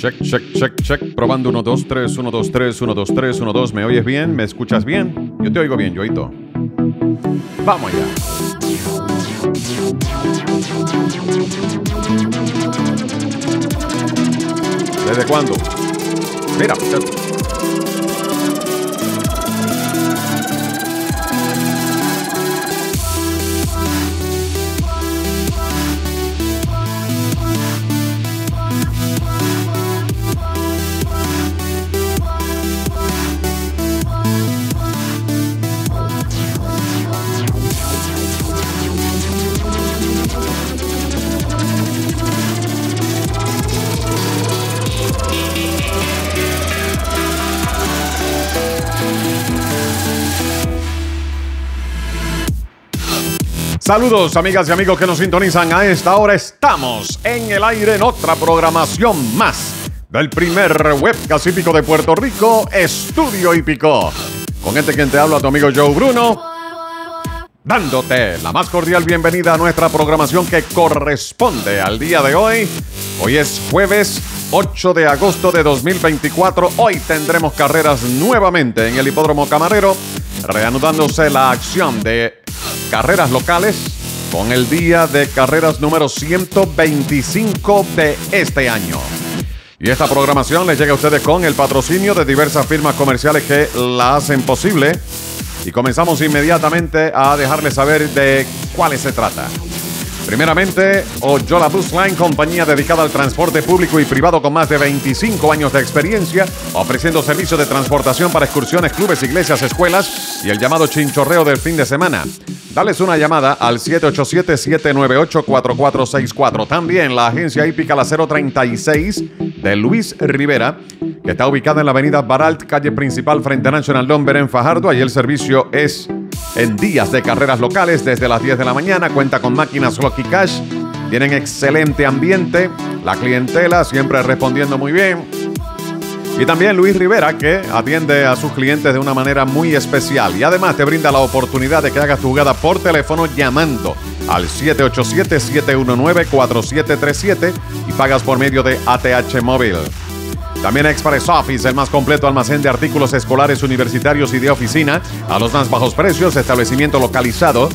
Check, check, check, check. Probando 1, 2, 3, 1, 2, 3, 1, 2, 3, 1, 2. ¿Me oyes bien? ¿Me escuchas bien? Yo te oigo bien, Joito. Vamos allá. ¿Desde cuándo? Mira, Saludos amigas y amigos que nos sintonizan a esta hora. Estamos en el aire en otra programación más del primer webcast hípico de Puerto Rico, Estudio Hípico. Con este quien te habla, tu amigo Joe Bruno, dándote la más cordial bienvenida a nuestra programación que corresponde al día de hoy. Hoy es jueves 8 de agosto de 2024. Hoy tendremos carreras nuevamente en el Hipódromo Camarero, reanudándose la acción de carreras locales con el día de carreras número 125 de este año. Y esta programación les llega a ustedes con el patrocinio de diversas firmas comerciales que la hacen posible. Y comenzamos inmediatamente a dejarles saber de cuáles se trata. Primeramente, Oyola Bus Line, compañía dedicada al transporte público y privado con más de 25 años de experiencia, ofreciendo servicios de transportación para excursiones, clubes, iglesias, escuelas y el llamado chinchorreo del fin de semana. Dales una llamada al 787-798-4464. También la agencia hípica La 036 de Luis Rivera, que está ubicada en la avenida Baralt, calle principal frente a National Lumber en Fajardo. Ahí el servicio es en días de carreras locales desde las 10 de la mañana. Cuenta con máquinas Lucky Cash. Tienen excelente ambiente. La clientela siempre respondiendo muy bien. Y también Luis Rivera, que atiende a sus clientes de una manera muy especial. Y además te brinda la oportunidad de que hagas tu jugada por teléfono llamando al 787-719-4737 y pagas por medio de ATH Móvil. También Express Office, el más completo almacén de artículos escolares, universitarios y de oficina, a los más bajos precios, establecimiento localizado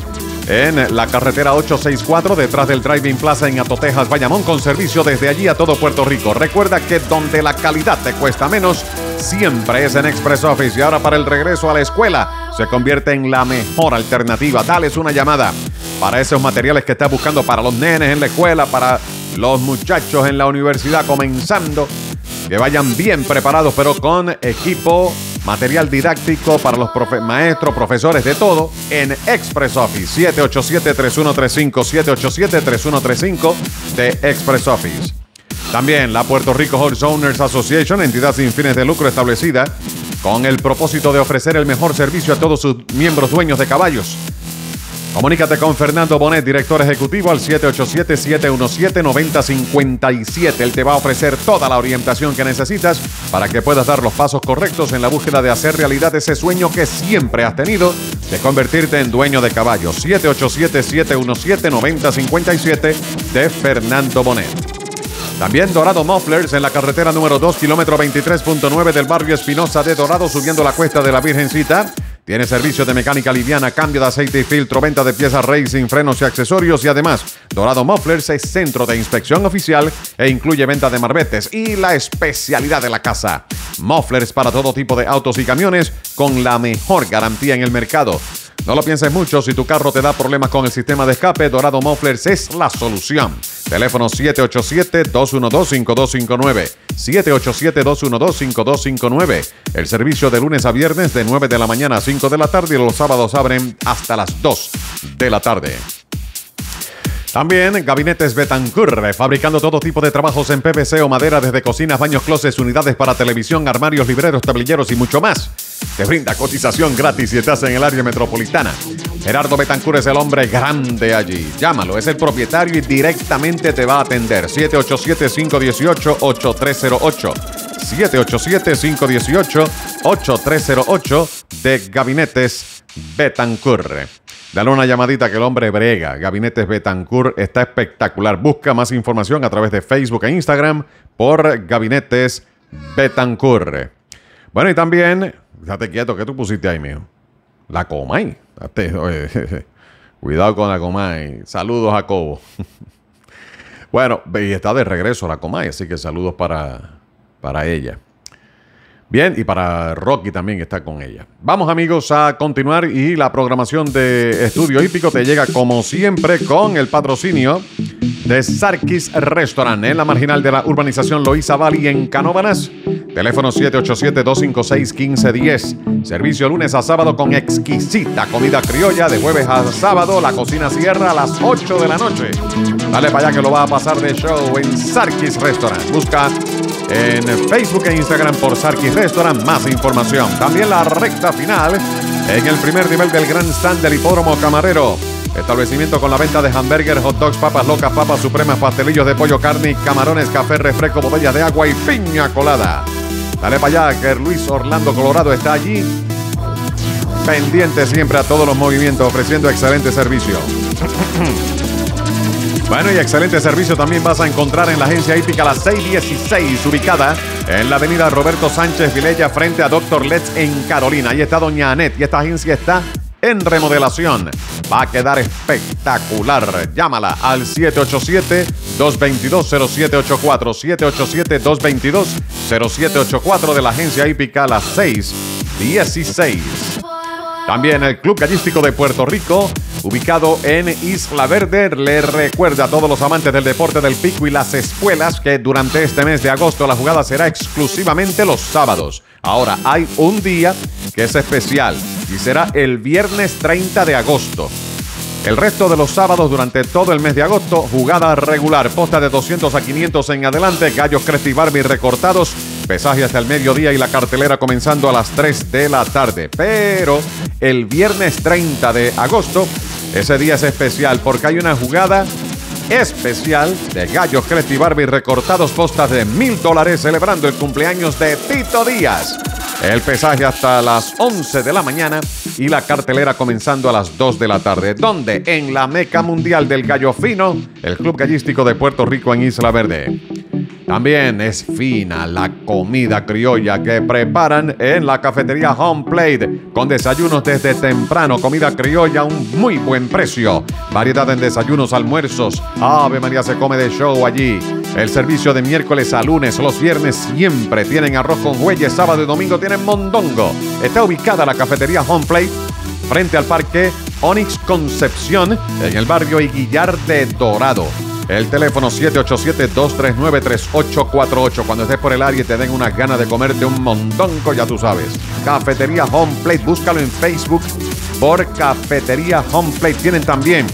en la carretera 864 detrás del Driving Plaza en Atotejas, Bayamón, con servicio desde allí a todo Puerto Rico. Recuerda que donde la calidad te cuesta menos, siempre es en Express Office. Y ahora para el regreso a la escuela, se convierte en la mejor alternativa. Dales una llamada para esos materiales que estás buscando para los nenes en la escuela, para los muchachos en la universidad comenzando. Que vayan bien preparados, pero con equipo material didáctico para los maestros, profesores, de todo, en Express Office. 787-3135, 787-3135 de Express Office. También la Puerto Rico Horse Owners Association, entidad sin fines de lucro establecida con el propósito de ofrecer el mejor servicio a todos sus miembros dueños de caballos. Comunícate con Fernando Bonet, director ejecutivo, al 787-717-9057. Él te va a ofrecer toda la orientación que necesitas para que puedas dar los pasos correctos en la búsqueda de hacer realidad ese sueño que siempre has tenido de convertirte en dueño de caballos. 787-717-9057 de Fernando Bonet. También Dorado Mufflers en la carretera número 2, kilómetro 23.9 del barrio Espinosa de Dorado, subiendo la cuesta de la Virgencita. Tiene servicio de mecánica liviana, cambio de aceite y filtro, venta de piezas racing, frenos y accesorios y además Dorado Mufflers es centro de inspección oficial e incluye venta de marbetes y la especialidad de la casa. Mufflers para todo tipo de autos y camiones con la mejor garantía en el mercado. No lo pienses mucho, si tu carro te da problemas con el sistema de escape, Dorado Mufflers es la solución. Teléfono 787-212-5259. 787-212-5259. El servicio de lunes a viernes de 9 de la mañana a 5 de la tarde y los sábados abren hasta las 2 de la tarde. También Gabinetes Betancur, fabricando todo tipo de trabajos en PVC o madera, desde cocinas, baños, closets, unidades para televisión, armarios, libreros, tablilleros y mucho más. Te brinda cotización gratis si estás en el área metropolitana. Gerardo Betancur es el hombre grande allí. Llámalo, es el propietario y directamente te va a atender. 787-518-8308. 787-518-8308 de Gabinetes Betancur. Dale una llamadita que el hombre brega. Gabinetes Betancourt está espectacular. Busca más información a través de Facebook e Instagram por Gabinetes Betancourt. Bueno, y también, fíjate quieto, ¿qué tú pusiste ahí, mijo? La Comay. Cuidado con la Comay. Saludos, Jacobo. bueno, y está de regreso la Comay, así que saludos para, para ella. Bien, y para Rocky también está con ella. Vamos amigos a continuar y la programación de Estudio Hípico te llega como siempre con el patrocinio de Sarkis Restaurant en la marginal de la urbanización Loíza Valley en Canóvanas. Teléfono 787-256-1510. Servicio lunes a sábado con exquisita comida criolla de jueves a sábado. La cocina cierra a las 8 de la noche. Dale para allá que lo va a pasar de show en Sarkis Restaurant. Busca en Facebook e Instagram por Sarkis Restaurant más información. También la recta final en el primer nivel del Grand Stand del Hipódromo Camarero. Establecimiento con la venta de hamburger, hot dogs, papas locas, papas supremas, pastelillos de pollo, carne, camarones, café, refresco, botellas de agua y piña colada. Dale para allá que Luis Orlando Colorado está allí. Pendiente siempre a todos los movimientos, ofreciendo excelente servicio. Bueno, y excelente servicio también vas a encontrar en la agencia hípica La 616, ubicada en la avenida Roberto Sánchez Vilella, frente a Dr. Let's en Carolina. Ahí está Doña Anet y esta agencia está en remodelación. Va a quedar espectacular. Llámala al 787-222-0784. 787-222-0784 de la agencia hípica La 616. También el Club Gallístico de Puerto Rico ubicado en Isla Verde. Le recuerda a todos los amantes del deporte del pico y las escuelas que durante este mes de agosto la jugada será exclusivamente los sábados. Ahora hay un día que es especial y será el viernes 30 de agosto. El resto de los sábados durante todo el mes de agosto, jugada regular, posta de 200 a 500 en adelante, gallos Crest y Barbie recortados, pesaje hasta el mediodía y la cartelera comenzando a las 3 de la tarde. Pero el viernes 30 de agosto, ese día es especial porque hay una jugada especial de gallos Crest y Barbie recortados, postas de mil dólares celebrando el cumpleaños de Tito Díaz. El pesaje hasta las 11 de la mañana y la cartelera comenzando a las 2 de la tarde. Donde en la meca mundial del gallo fino, el Club Gallístico de Puerto Rico en Isla Verde. También es fina la comida criolla que preparan en la cafetería Home Plate, con desayunos desde temprano, comida criolla a un muy buen precio. Variedad en desayunos, almuerzos. Ave María se come de show allí. El servicio de miércoles a lunes, los viernes siempre tienen arroz con huelles, sábado y domingo tienen mondongo. Está ubicada la cafetería Home Plate frente al parque Onyx Concepción en el barrio Iguillar de Dorado. El teléfono 787-239-3848. Cuando estés por el área y te den unas ganas de comerte un mondongo, ya tú sabes. Cafetería Home Plate, búscalo en Facebook por Cafetería Home Plate. Tienen también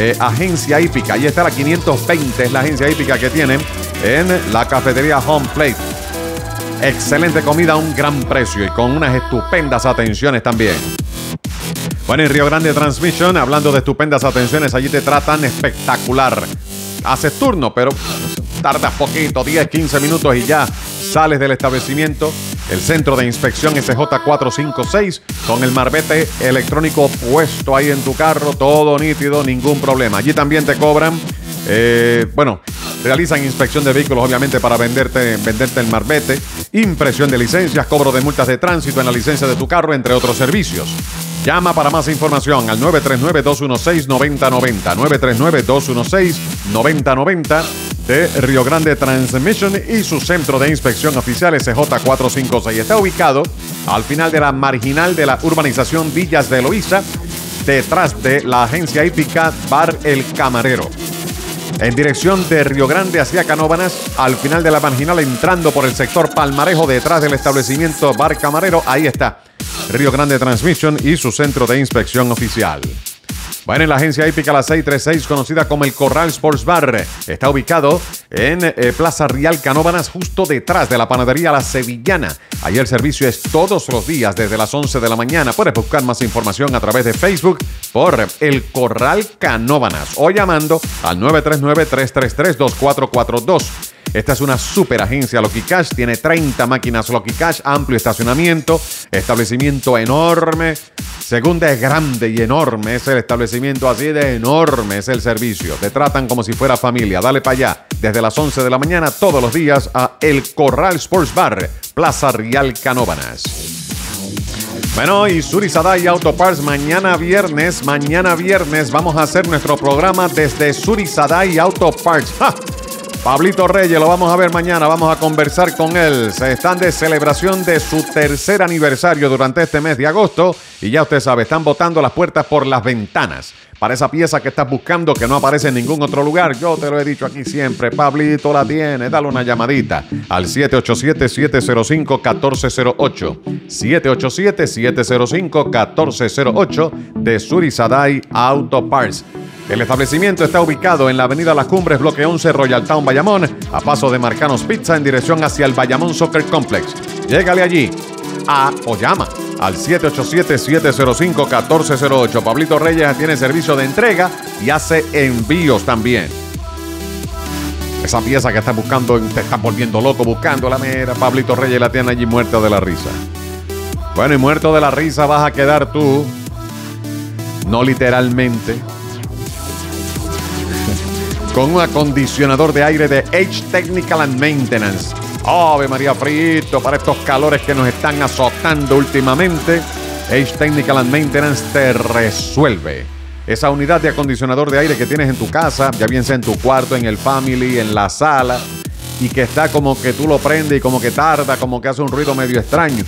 eh, agencia hípica. Ahí está la 520, es la agencia hípica que tienen en la cafetería Home Plate. Excelente comida a un gran precio y con unas estupendas atenciones también. Bueno, en Río Grande Transmission, hablando de estupendas atenciones, allí te tratan espectacular. Haces turno, pero tardas poquito, 10, 15 minutos y ya sales del establecimiento. El centro de inspección SJ456 con el marbete electrónico puesto ahí en tu carro, todo nítido, ningún problema. Allí también te cobran, eh, bueno, realizan inspección de vehículos obviamente para venderte, venderte el marbete, impresión de licencias, cobro de multas de tránsito en la licencia de tu carro, entre otros servicios. Llama para más información al 939-216-9090. 939-216-9090 de Río Grande Transmission y su centro de inspección oficial SJ456. Está ubicado al final de la marginal de la urbanización Villas de Loíza, detrás de la agencia hípica Bar El Camarero. En dirección de Río Grande hacia Canóbanas, al final de la marginal, entrando por el sector Palmarejo, detrás del establecimiento Bar Camarero, ahí está Río Grande Transmission y su centro de inspección oficial. Bueno, en la agencia hípica La 636, conocida como el Corral Sports Bar, está ubicado en eh, Plaza Real Canóbanas, justo detrás de la panadería La Sevillana. Ahí el servicio es todos los días desde las 11 de la mañana. Puedes buscar más información a través de Facebook por el Corral Canóbanas o llamando al 939-333-2442. Esta es una super agencia Loki Cash, tiene 30 máquinas Loki Cash, amplio estacionamiento, establecimiento enorme, Segunda es grande y enorme, es el establecimiento así de enorme, es el servicio. Te tratan como si fuera familia. Dale para allá, desde las 11 de la mañana todos los días a El Corral Sports Bar, Plaza Real Canóbanas. Bueno, y Surizadai Auto Parts, mañana viernes, mañana viernes vamos a hacer nuestro programa desde Surizadai Auto Parts. Pablito Reyes, lo vamos a ver mañana, vamos a conversar con él. Se están de celebración de su tercer aniversario durante este mes de agosto y ya usted sabe, están botando las puertas por las ventanas. Para esa pieza que estás buscando que no aparece en ningún otro lugar, yo te lo he dicho aquí siempre, Pablito la tiene, dale una llamadita al 787-705-1408. 787-705-1408 de Surizadai Auto Parts. El establecimiento está ubicado en la avenida Las Cumbres, bloque 11, Royal Town, Bayamón, a paso de Marcanos Pizza en dirección hacia el Bayamón Soccer Complex. Llégale allí a o llama al 787-705-1408. Pablito Reyes tiene servicio de entrega y hace envíos también. Esa pieza que estás buscando, te está volviendo loco buscando la mera. Pablito Reyes la tiene allí muerto de la risa. Bueno, y muerto de la risa vas a quedar tú. No literalmente con un acondicionador de aire de H Technical and Maintenance. Ave María Frito, para estos calores que nos están azotando últimamente, H Technical and Maintenance te resuelve. Esa unidad de acondicionador de aire que tienes en tu casa, ya bien sea en tu cuarto, en el family, en la sala, y que está como que tú lo prendes y como que tarda, como que hace un ruido medio extraño.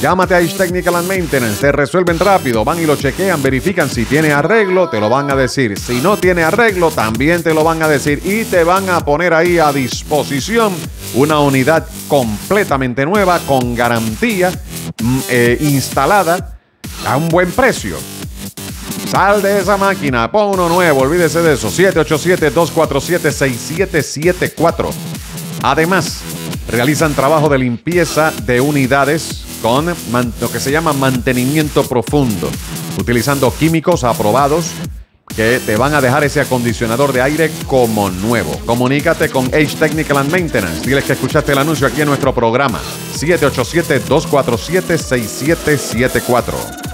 Llámate a Ice Technical Maintenance, te resuelven rápido, van y lo chequean, verifican si tiene arreglo, te lo van a decir. Si no tiene arreglo, también te lo van a decir y te van a poner ahí a disposición una unidad completamente nueva, con garantía, mm, eh, instalada a un buen precio. Sal de esa máquina, pon uno nuevo, olvídese de eso. 787-247-6774. Además, realizan trabajo de limpieza de unidades con lo que se llama mantenimiento profundo, utilizando químicos aprobados que te van a dejar ese acondicionador de aire como nuevo. Comunícate con Age Technical and Maintenance. Diles que escuchaste el anuncio aquí en nuestro programa. 787-247-6774.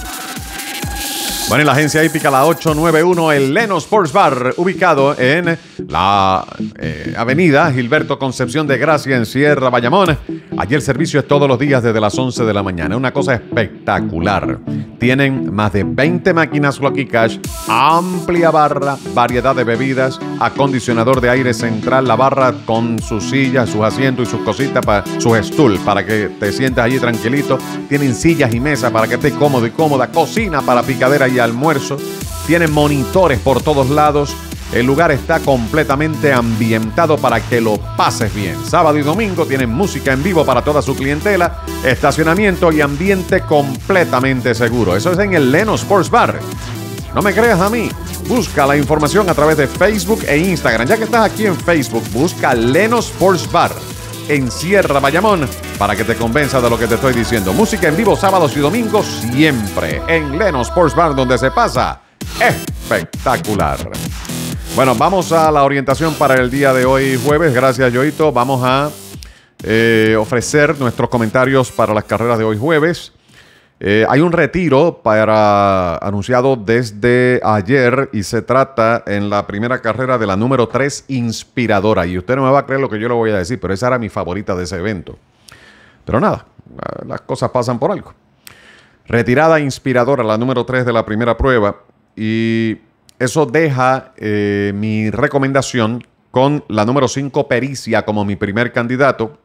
Bueno, en la agencia hípica la 891, el Leno Sports Bar, ubicado en la eh, avenida Gilberto Concepción de Gracia en Sierra Bayamón. Allí el servicio es todos los días desde las 11 de la mañana. Una cosa espectacular. Tienen más de 20 máquinas Lucky Cash, amplia barra, variedad de bebidas, acondicionador de aire central, la barra con sus sillas, sus asientos y sus cositas, para sus stool, para que te sientas allí tranquilito. Tienen sillas y mesas para que estés cómodo y cómoda, cocina para picadera y almuerzo. Tienen monitores por todos lados. El lugar está completamente ambientado para que lo pases bien. Sábado y domingo tienen música en vivo para toda su clientela, estacionamiento y ambiente completamente seguro. Eso es en el Leno Sports Bar. No me creas a mí. Busca la información a través de Facebook e Instagram. Ya que estás aquí en Facebook, busca Leno Sports Bar en Sierra Bayamón para que te convenza de lo que te estoy diciendo. Música en vivo sábados y domingos siempre en Leno Sports Bar donde se pasa espectacular. Bueno, vamos a la orientación para el día de hoy jueves. Gracias, Joito. Vamos a eh, ofrecer nuestros comentarios para las carreras de hoy jueves. Eh, hay un retiro para anunciado desde ayer y se trata en la primera carrera de la número 3 inspiradora. Y usted no me va a creer lo que yo le voy a decir, pero esa era mi favorita de ese evento. Pero nada, las cosas pasan por algo. Retirada inspiradora, la número 3 de la primera prueba. Y eso deja eh, mi recomendación con la número 5, Pericia, como mi primer candidato.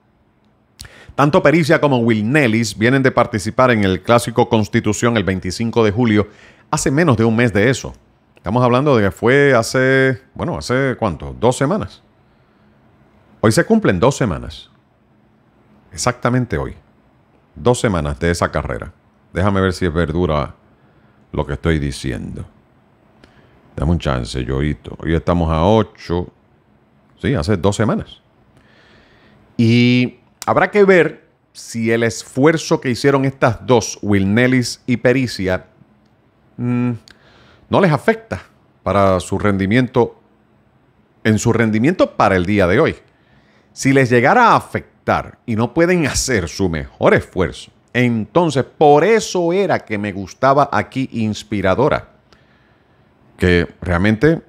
Tanto Pericia como Will Nellis vienen de participar en el Clásico Constitución el 25 de julio, hace menos de un mes de eso. Estamos hablando de que fue hace, bueno, hace cuánto, dos semanas. Hoy se cumplen dos semanas. Exactamente hoy. Dos semanas de esa carrera. Déjame ver si es verdura lo que estoy diciendo. Dame un chance, Yoito. Hoy estamos a 8. Sí, hace dos semanas. Y habrá que ver si el esfuerzo que hicieron estas dos, Will Nellis y Pericia, mm, no les afecta para su rendimiento, en su rendimiento para el día de hoy. Si les llegara a afectar y no pueden hacer su mejor esfuerzo Entonces, por eso era que me gustaba aquí Inspiradora. Que realmente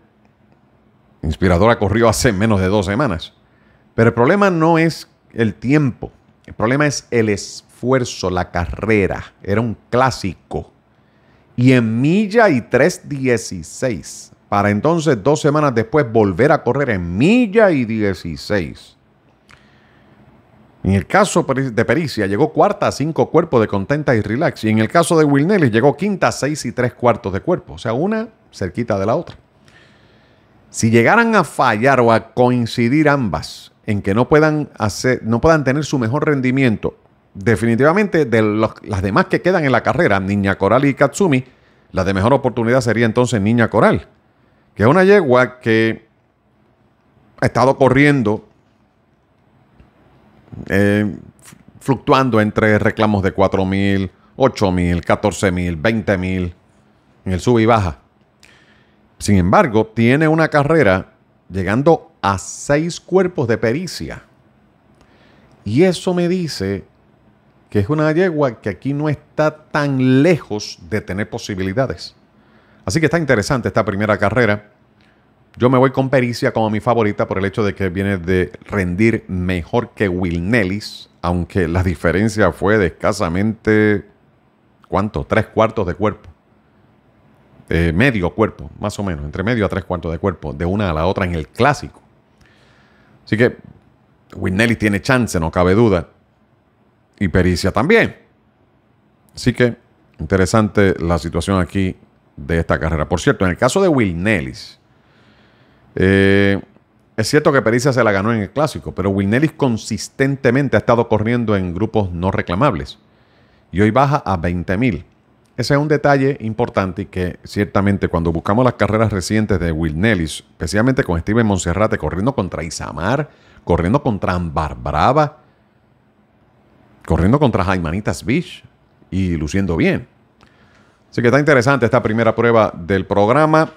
Inspiradora corrió hace menos de dos semanas. Pero el problema no es el tiempo. El problema es el esfuerzo, la carrera. Era un clásico. Y en milla y 3.16. Para entonces, dos semanas después, volver a correr en milla y 16. En el caso de Pericia, llegó cuarta a cinco cuerpos de contenta y relax. Y en el caso de Will Nelly, llegó quinta a seis y tres cuartos de cuerpo. O sea, una cerquita de la otra. Si llegaran a fallar o a coincidir ambas en que no puedan, hacer, no puedan tener su mejor rendimiento, definitivamente de las demás que quedan en la carrera, Niña Coral y Katsumi, la de mejor oportunidad sería entonces Niña Coral, que es una yegua que ha estado corriendo, eh, fluctuando entre reclamos de 4 mil, 8 mil, 14 mil, 20 mil, en el sub y baja. Sin embargo, tiene una carrera llegando a seis cuerpos de pericia. Y eso me dice que es una yegua que aquí no está tan lejos de tener posibilidades. Así que está interesante esta primera carrera. Yo me voy con Pericia como mi favorita por el hecho de que viene de rendir mejor que Will Nellis, aunque la diferencia fue de escasamente, ¿cuánto? Tres cuartos de cuerpo. Eh, medio cuerpo, más o menos, entre medio a tres cuartos de cuerpo, de una a la otra en el clásico. Así que Winnelli tiene chance, no cabe duda. Y Pericia también. Así que interesante la situación aquí de esta carrera. Por cierto, en el caso de Will Nellis, eh, es cierto que Pericia se la ganó en el clásico, pero Will Nellis consistentemente ha estado corriendo en grupos no reclamables. Y hoy baja a 20 mil. Ese es un detalle importante y que ciertamente cuando buscamos las carreras recientes de Will Nellis, especialmente con Steven Monserrate corriendo contra Isamar, corriendo contra Ambar Brava, corriendo contra Jaimanitas Beach y luciendo bien. Así que está interesante esta primera prueba del programa.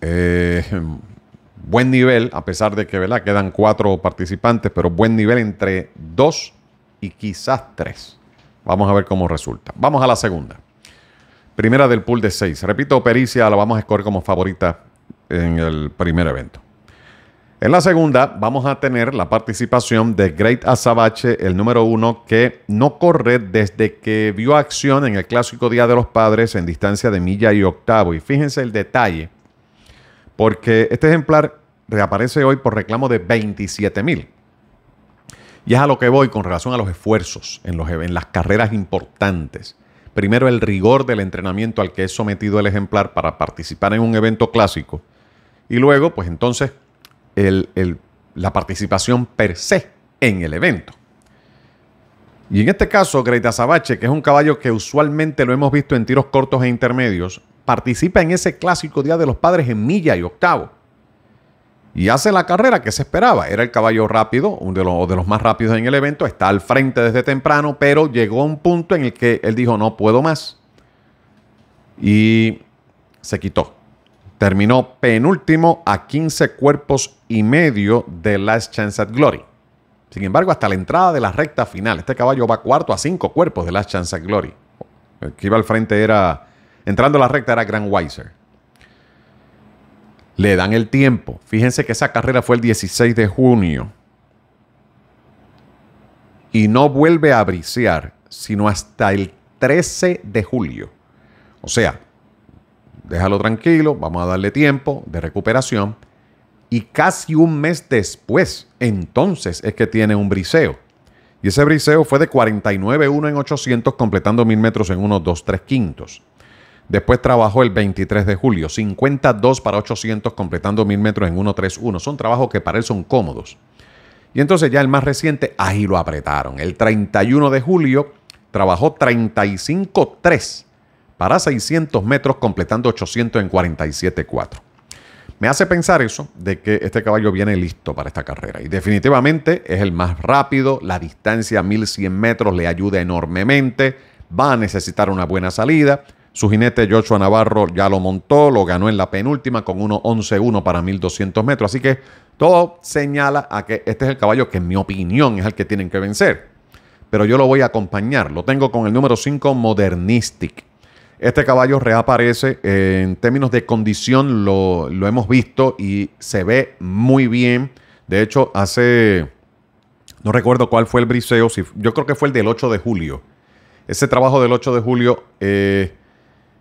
Eh, buen nivel, a pesar de que ¿verdad? quedan cuatro participantes, pero buen nivel entre dos y quizás tres. Vamos a ver cómo resulta. Vamos a la segunda. Primera del pool de seis. Repito, Pericia la vamos a escoger como favorita en el primer evento. En la segunda vamos a tener la participación de Great Azabache, el número uno, que no corre desde que vio acción en el clásico Día de los Padres en distancia de milla y octavo. Y fíjense el detalle, porque este ejemplar reaparece hoy por reclamo de 27 mil. Y es a lo que voy con relación a los esfuerzos en, los, en las carreras importantes primero el rigor del entrenamiento al que es sometido el ejemplar para participar en un evento clásico y luego, pues entonces, la participación per se en el evento. Y en este caso, Greita Sabache, que es un caballo que usualmente lo hemos visto en tiros cortos e intermedios, participa en ese clásico Día de los Padres en milla y octavo y hace la carrera que se esperaba. Era el caballo rápido, uno de los, de los, más rápidos en el evento, está al frente desde temprano, pero llegó a un punto en el que él dijo, no puedo más. Y se quitó. Terminó penúltimo a 15 cuerpos y medio de Last Chance at Glory. Sin embargo, hasta la entrada de la recta final, este caballo va cuarto a cinco cuerpos de Last Chance at Glory. El que iba al frente era, entrando a la recta era Grand Weiser le dan el tiempo. Fíjense que esa carrera fue el 16 de junio. Y no vuelve a brisear sino hasta el 13 de julio. O sea, déjalo tranquilo, vamos a darle tiempo de recuperación. Y casi un mes después, entonces es que tiene un briseo. Y ese briseo fue de 49.1 en 800, completando mil metros en 1, 2, 3 quintos. Después trabajó el 23 de julio, 52 para 800, completando 1000 metros en 131. Son trabajos que para él son cómodos. Y entonces ya el más reciente, ahí lo apretaron. El 31 de julio trabajó 35-3 para 600 metros, completando 800 en 47.4. Me hace pensar eso, de que este caballo viene listo para esta carrera. Y definitivamente es el más rápido, la distancia 1100 metros le ayuda enormemente, va a necesitar una buena salida. Su jinete Joshua Navarro ya lo montó, lo ganó en la penúltima con 1.11.1 para 1200 metros. Así que todo señala a que este es el caballo que en mi opinión es el que tienen que vencer. pero yo lo voy a acompañar. Lo tengo con el número 5 Modernistic. Este caballo reaparece en términos de condición, lo, lo hemos visto y se ve muy bien. De hecho, hace, no recuerdo cuál fue el briseo, si, yo creo que fue el del 8 de julio. Ese trabajo del 8 de julio eh,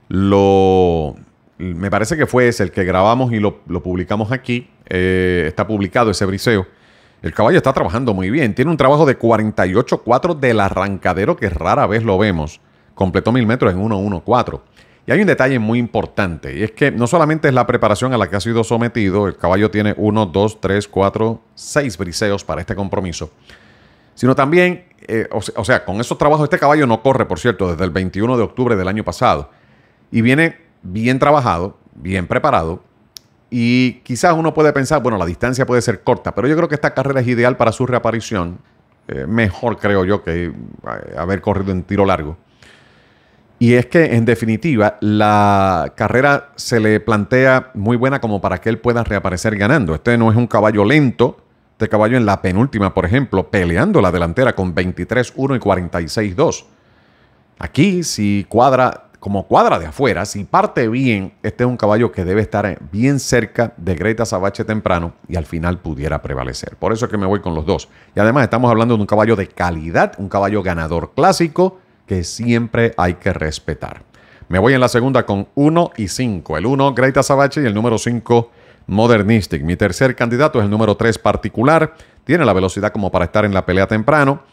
lo, me parece que fue ese el que grabamos y lo, publicamos aquí. Eh, está publicado ese briseo. El caballo está trabajando muy bien. Tiene un trabajo de 48.4 del arrancadero que rara vez lo vemos completó mil metros en 1.14. Y hay un detalle muy importante, y es que no solamente es la preparación a la que ha sido sometido, el caballo tiene 1, 2, 3, 4, 6 briseos para este compromiso, sino también, eh, o, sea, con esos trabajos, este caballo no corre, por cierto, desde el 21 de octubre del año pasado, y viene bien trabajado, bien preparado, y quizás uno puede pensar, bueno, la distancia puede ser corta, pero yo creo que esta carrera es ideal para su reaparición, eh, mejor creo yo que eh, haber corrido en tiro largo. Y es que, en definitiva, la carrera se le plantea muy buena como para que él pueda reaparecer ganando. Este no es un caballo lento. Este caballo en la penúltima, por ejemplo, peleando la delantera con 23-1 y 46-2. Aquí, si cuadra, como cuadra de afuera, si parte bien, este es un caballo que debe estar bien cerca de Greta Sabache temprano y al final pudiera prevalecer. Por eso es que me voy con los dos. Y además estamos hablando de un caballo de calidad, un caballo ganador clásico que siempre hay que respetar. Me voy en la segunda con 1 y 5. El 1, Great Azabache, y el número 5, Modernistic. Mi tercer candidato es el número 3, Particular. Tiene la velocidad como para estar en la pelea temprano.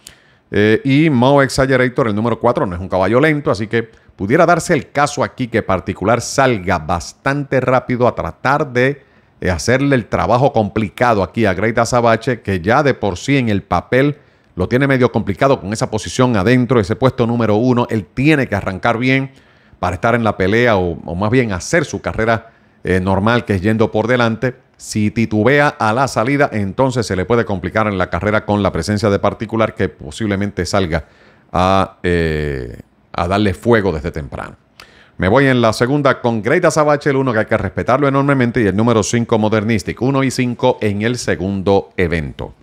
Eh, y Mo Exaggerator, el número 4, no es un caballo lento, así que pudiera darse el caso aquí que Particular salga bastante rápido a tratar de eh, hacerle el trabajo complicado aquí a Great Azabache, que ya de por sí en el papel lo tiene medio complicado con esa posición adentro, ese puesto número uno. Él tiene que arrancar bien para estar en la pelea o, más bien hacer su carrera eh, normal, que es yendo por delante. Si titubea a la salida, entonces se le puede complicar en la carrera con la presencia de particular que posiblemente salga a, eh, a darle fuego desde temprano. Me voy en la segunda con Great Azabache, el uno que hay que respetarlo enormemente, y el número 5 Modernistic, 1 y 5 en el segundo evento.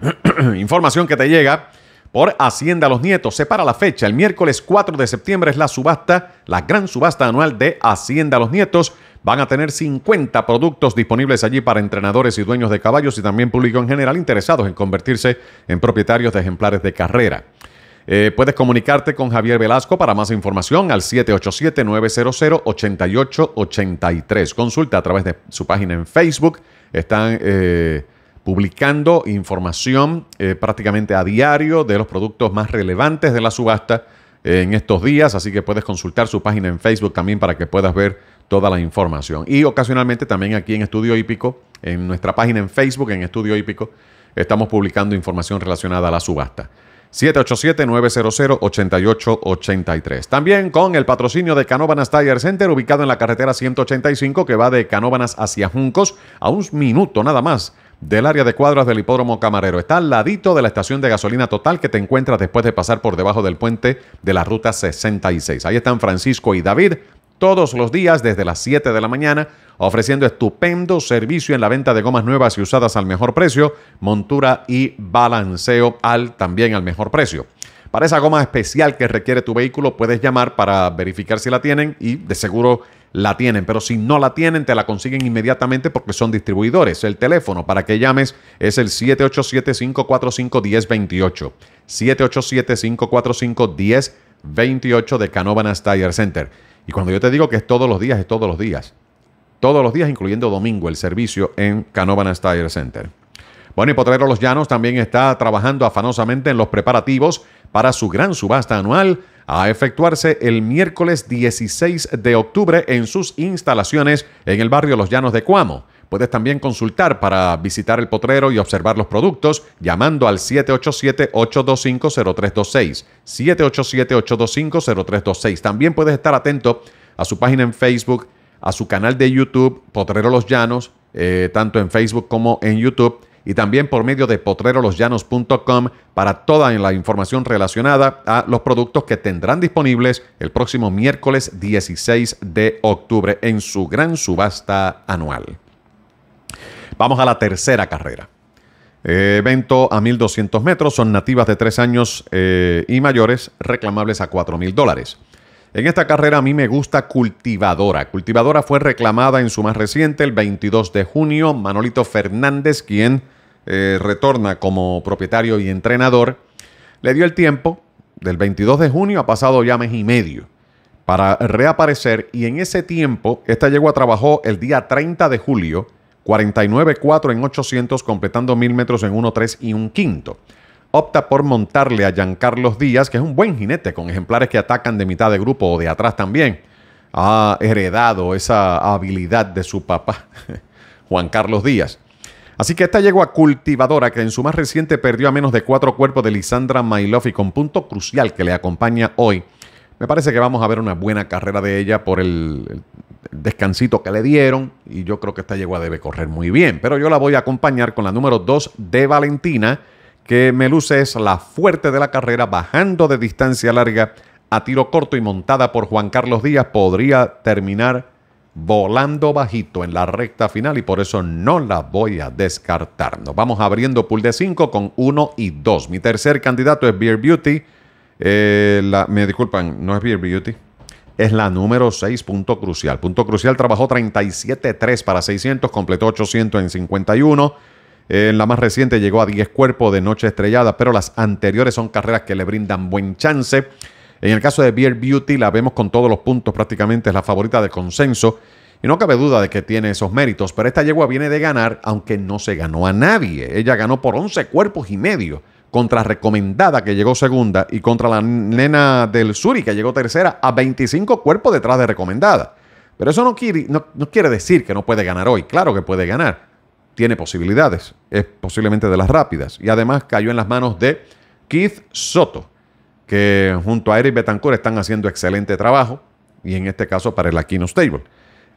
Información que te llega por Hacienda Los Nietos. Separa la fecha. El miércoles 4 de septiembre es la subasta, la gran subasta anual de Hacienda Los Nietos. Van a tener 50 productos disponibles allí para entrenadores y dueños de caballos y también público en general interesados en convertirse en propietarios de ejemplares de carrera. Eh, puedes comunicarte con Javier Velasco para más información al 787-900-8883. Consulta a través de su página en Facebook. Están eh, publicando información eh, prácticamente a diario de los productos más relevantes de la subasta en estos días, así que puedes consultar su página en Facebook también para que puedas ver toda la información. Y ocasionalmente también aquí en Estudio Hípico, en nuestra página en Facebook, en Estudio Hípico, estamos publicando información relacionada a la subasta. 787-900-8883. También con el patrocinio de Canóbanas Tire Center, ubicado en la carretera 185 que va de Canóbanas hacia Juncos, a un minuto nada más del área de cuadras del hipódromo Camarero. Está al ladito de la estación de gasolina total que te encuentras después de pasar por debajo del puente de la ruta 66. Ahí están Francisco y David todos los días desde las 7 de la mañana, ofreciendo estupendo servicio en la venta de gomas nuevas y usadas al mejor precio, montura y balanceo al también al mejor precio. Para esa goma especial que requiere tu vehículo, puedes llamar para verificar si la tienen y de seguro la tienen, pero si no la tienen, te la consiguen inmediatamente porque son distribuidores. El teléfono para que llames es el 787-545-1028. 787-545-1028 de Canovanas Tire Center. Y cuando yo te digo que es todos los días, es todos los días. Todos los días, incluyendo domingo, el servicio en Canovanas Tire Center. Bueno, y Potrero Los Llanos también está trabajando afanosamente en los preparativos para su gran subasta anual a efectuarse el miércoles 16 de octubre en sus instalaciones en el barrio Los Llanos de Cuamo. Puedes también consultar para visitar el potrero y observar los productos llamando al 787-825-0326. 787-825-0326. También puedes estar atento a su página en Facebook, a su canal de YouTube, Potrero Los Llanos, eh, tanto en Facebook como en YouTube y también por medio de potrerolosllanos.com para toda la información relacionada a los productos que tendrán disponibles el próximo miércoles 16 de octubre en su gran subasta anual. Vamos a la tercera carrera. Eh, evento a 1.200 metros, son nativas de 3 años eh, y mayores, reclamables a 4.000 dólares. En esta carrera a mí me gusta Cultivadora. Cultivadora fue reclamada en su más reciente, el 22 de junio. Manolito Fernández, quien eh, retorna como propietario y entrenador, le dio el tiempo. Del 22 de junio ha pasado ya mes y medio para reaparecer y en ese tiempo esta yegua trabajó el día 30 de julio 49.4 en 800 completando 1000 metros en 1.3 y un quinto. Opta por montarle a Giancarlos Díaz, que es un buen jinete con ejemplares que atacan de mitad de grupo o de atrás también. Ha heredado esa habilidad de su papá, Juan Carlos Díaz. Así que esta yegua cultivadora que en su más reciente perdió a menos de cuatro cuerpos de Lisandra Mailov y con punto crucial que le acompaña hoy, me parece que vamos a ver una buena carrera de ella por el, descansito que le dieron y yo creo que esta yegua debe correr muy bien. Pero yo la voy a acompañar con la número 2 de Valentina, que me luce es la fuerte de la carrera, bajando de distancia larga a tiro corto y montada por Juan Carlos Díaz, podría terminar volando bajito en la recta final y por eso no la voy a descartar. Nos vamos abriendo pool de 5 con 1 y 2. Mi tercer candidato es Beer Beauty eh, me disculpan, no es Beer Beauty. Es la número 6, punto crucial. Punto crucial trabajó 37.3 para 600, completó 800 en 51. en la más reciente llegó a 10 cuerpos de noche estrellada, pero las anteriores son carreras que le brindan buen chance. En el caso de Beer Beauty la vemos con todos los puntos, prácticamente es la favorita de consenso. Y no cabe duda de que tiene esos méritos, pero esta yegua viene de ganar, aunque no se ganó a nadie. Ella ganó por 11 cuerpos y medio contra Recomendada, que llegó segunda, y contra la nena del Suri, que llegó tercera, a 25 cuerpos detrás de Recomendada. Pero eso no quiere, no, quiere decir que no puede ganar hoy. Claro que puede ganar. Tiene posibilidades. Es posiblemente de las rápidas. Y además cayó en las manos de Keith Soto, que junto a Eric Betancourt están haciendo excelente trabajo. Y en este caso para el Aquino Stable.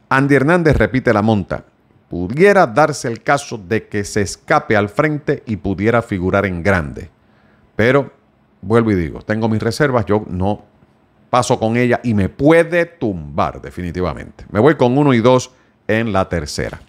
Andy Hernández repite la monta pudiera darse el caso de que se escape al frente y pudiera figurar en grande. Pero, vuelvo y digo, tengo mis reservas, yo no paso con ella y me puede tumbar definitivamente. Me voy con uno y dos en la tercera.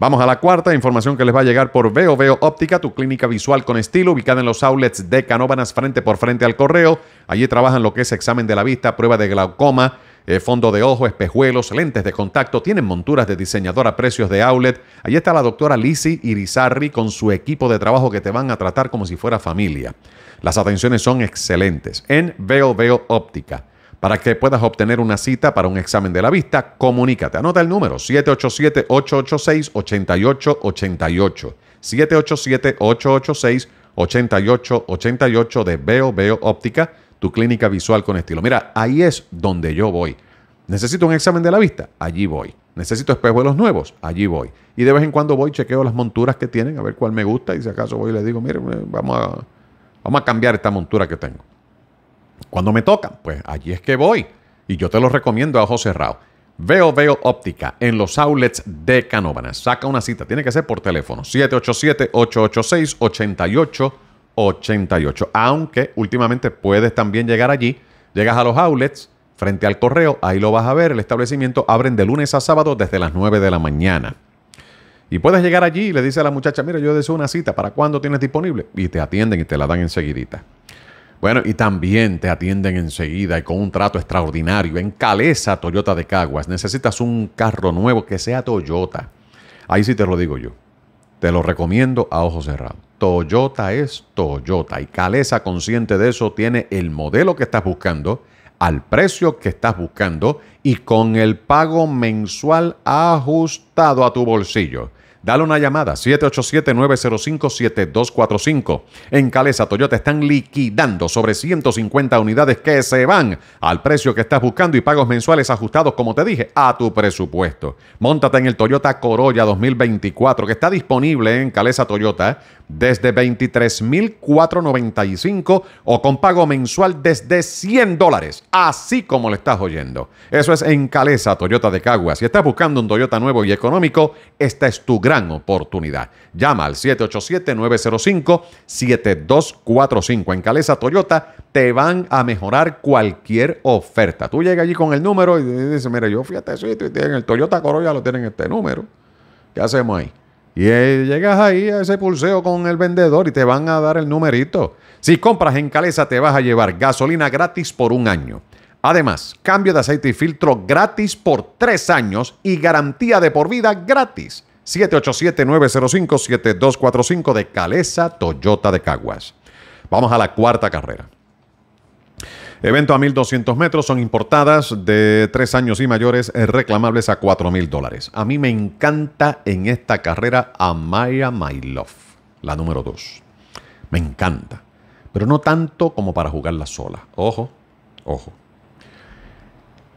Vamos a la cuarta, información que les va a llegar por Veo Veo Óptica, tu clínica visual con estilo, ubicada en los outlets de Canóbanas frente por frente al correo. Allí trabajan lo que es examen de la vista, prueba de glaucoma, eh, fondo de ojo, espejuelos, lentes de contacto, tienen monturas de diseñador a precios de outlet. Allí está la doctora Lisi Irizarri con su equipo de trabajo que te van a tratar como si fuera familia. Las atenciones son excelentes en Veo Veo Óptica. Para que puedas obtener una cita para un examen de la vista, comunícate. Anota el número 787-886-8888. 787-886-8888 de Veo Veo Óptica tu clínica visual con estilo. Mira, ahí es donde yo voy. Necesito un examen de la vista, allí voy. Necesito espejuelos nuevos, allí voy. Y de vez en cuando voy, chequeo las monturas que tienen, a ver cuál me gusta y si acaso voy y le digo, mire, eh, vamos a, vamos a cambiar esta montura que tengo. Cuando me toca, pues allí es que voy. Y yo te lo recomiendo a ojos cerrados. Veo Veo Óptica en los outlets de Canóbanas. Saca una cita, tiene que ser por teléfono. 787-886-88 88. Aunque últimamente puedes también llegar allí, llegas a los outlets frente al correo, ahí lo vas a ver, el establecimiento abren de lunes a sábado desde las 9 de la mañana. Y puedes llegar allí y le dices a la muchacha, mira, yo deseo una cita, ¿para cuándo tienes disponible? Y te atienden y te la dan enseguidita. Bueno, y también te atienden enseguida y con un trato extraordinario. En Calesa, Toyota de Caguas, necesitas un carro nuevo que sea Toyota. Ahí sí te lo digo yo. Te lo recomiendo a ojos cerrados. Toyota es Toyota y Calesa consciente de eso tiene el modelo que estás buscando, al precio que estás buscando y con el pago mensual ajustado a tu bolsillo. Dale una llamada, 787-905-7245. En Calesa Toyota están liquidando sobre 150 unidades que se van al precio que estás buscando y pagos mensuales ajustados, como te dije, a tu presupuesto. Móntate en el Toyota Corolla 2024 que está disponible en Calesa Toyota desde 23.495 o con pago mensual desde 100 dólares, así como le estás oyendo. Eso es en Calesa Toyota de Caguas. Si estás buscando un Toyota nuevo y económico, esta es tu gran oportunidad. Llama al 787-905-7245. En Calesa Toyota te van a mejorar cualquier oferta. Tú llegas allí con el número y dices, mira, yo fui a este sitio y tienen el Toyota Corolla, lo tienen este número. ¿Qué hacemos ahí? Y eh, llegas ahí a ese pulseo con el vendedor y te van a dar el numerito. Si compras en Calesa te vas a llevar gasolina gratis por un año. Además, cambio de aceite y filtro gratis por tres años y garantía de por vida gratis. 787-905-7245 de Calesa Toyota de Caguas. Vamos a la cuarta carrera. Evento a 1.200 metros son importadas de tres años y mayores eh, reclamables a 4.000 dólares. A mí me encanta en esta carrera Amaya My Love, la número 2. Me encanta. Pero no tanto como para jugarla sola. Ojo, ojo.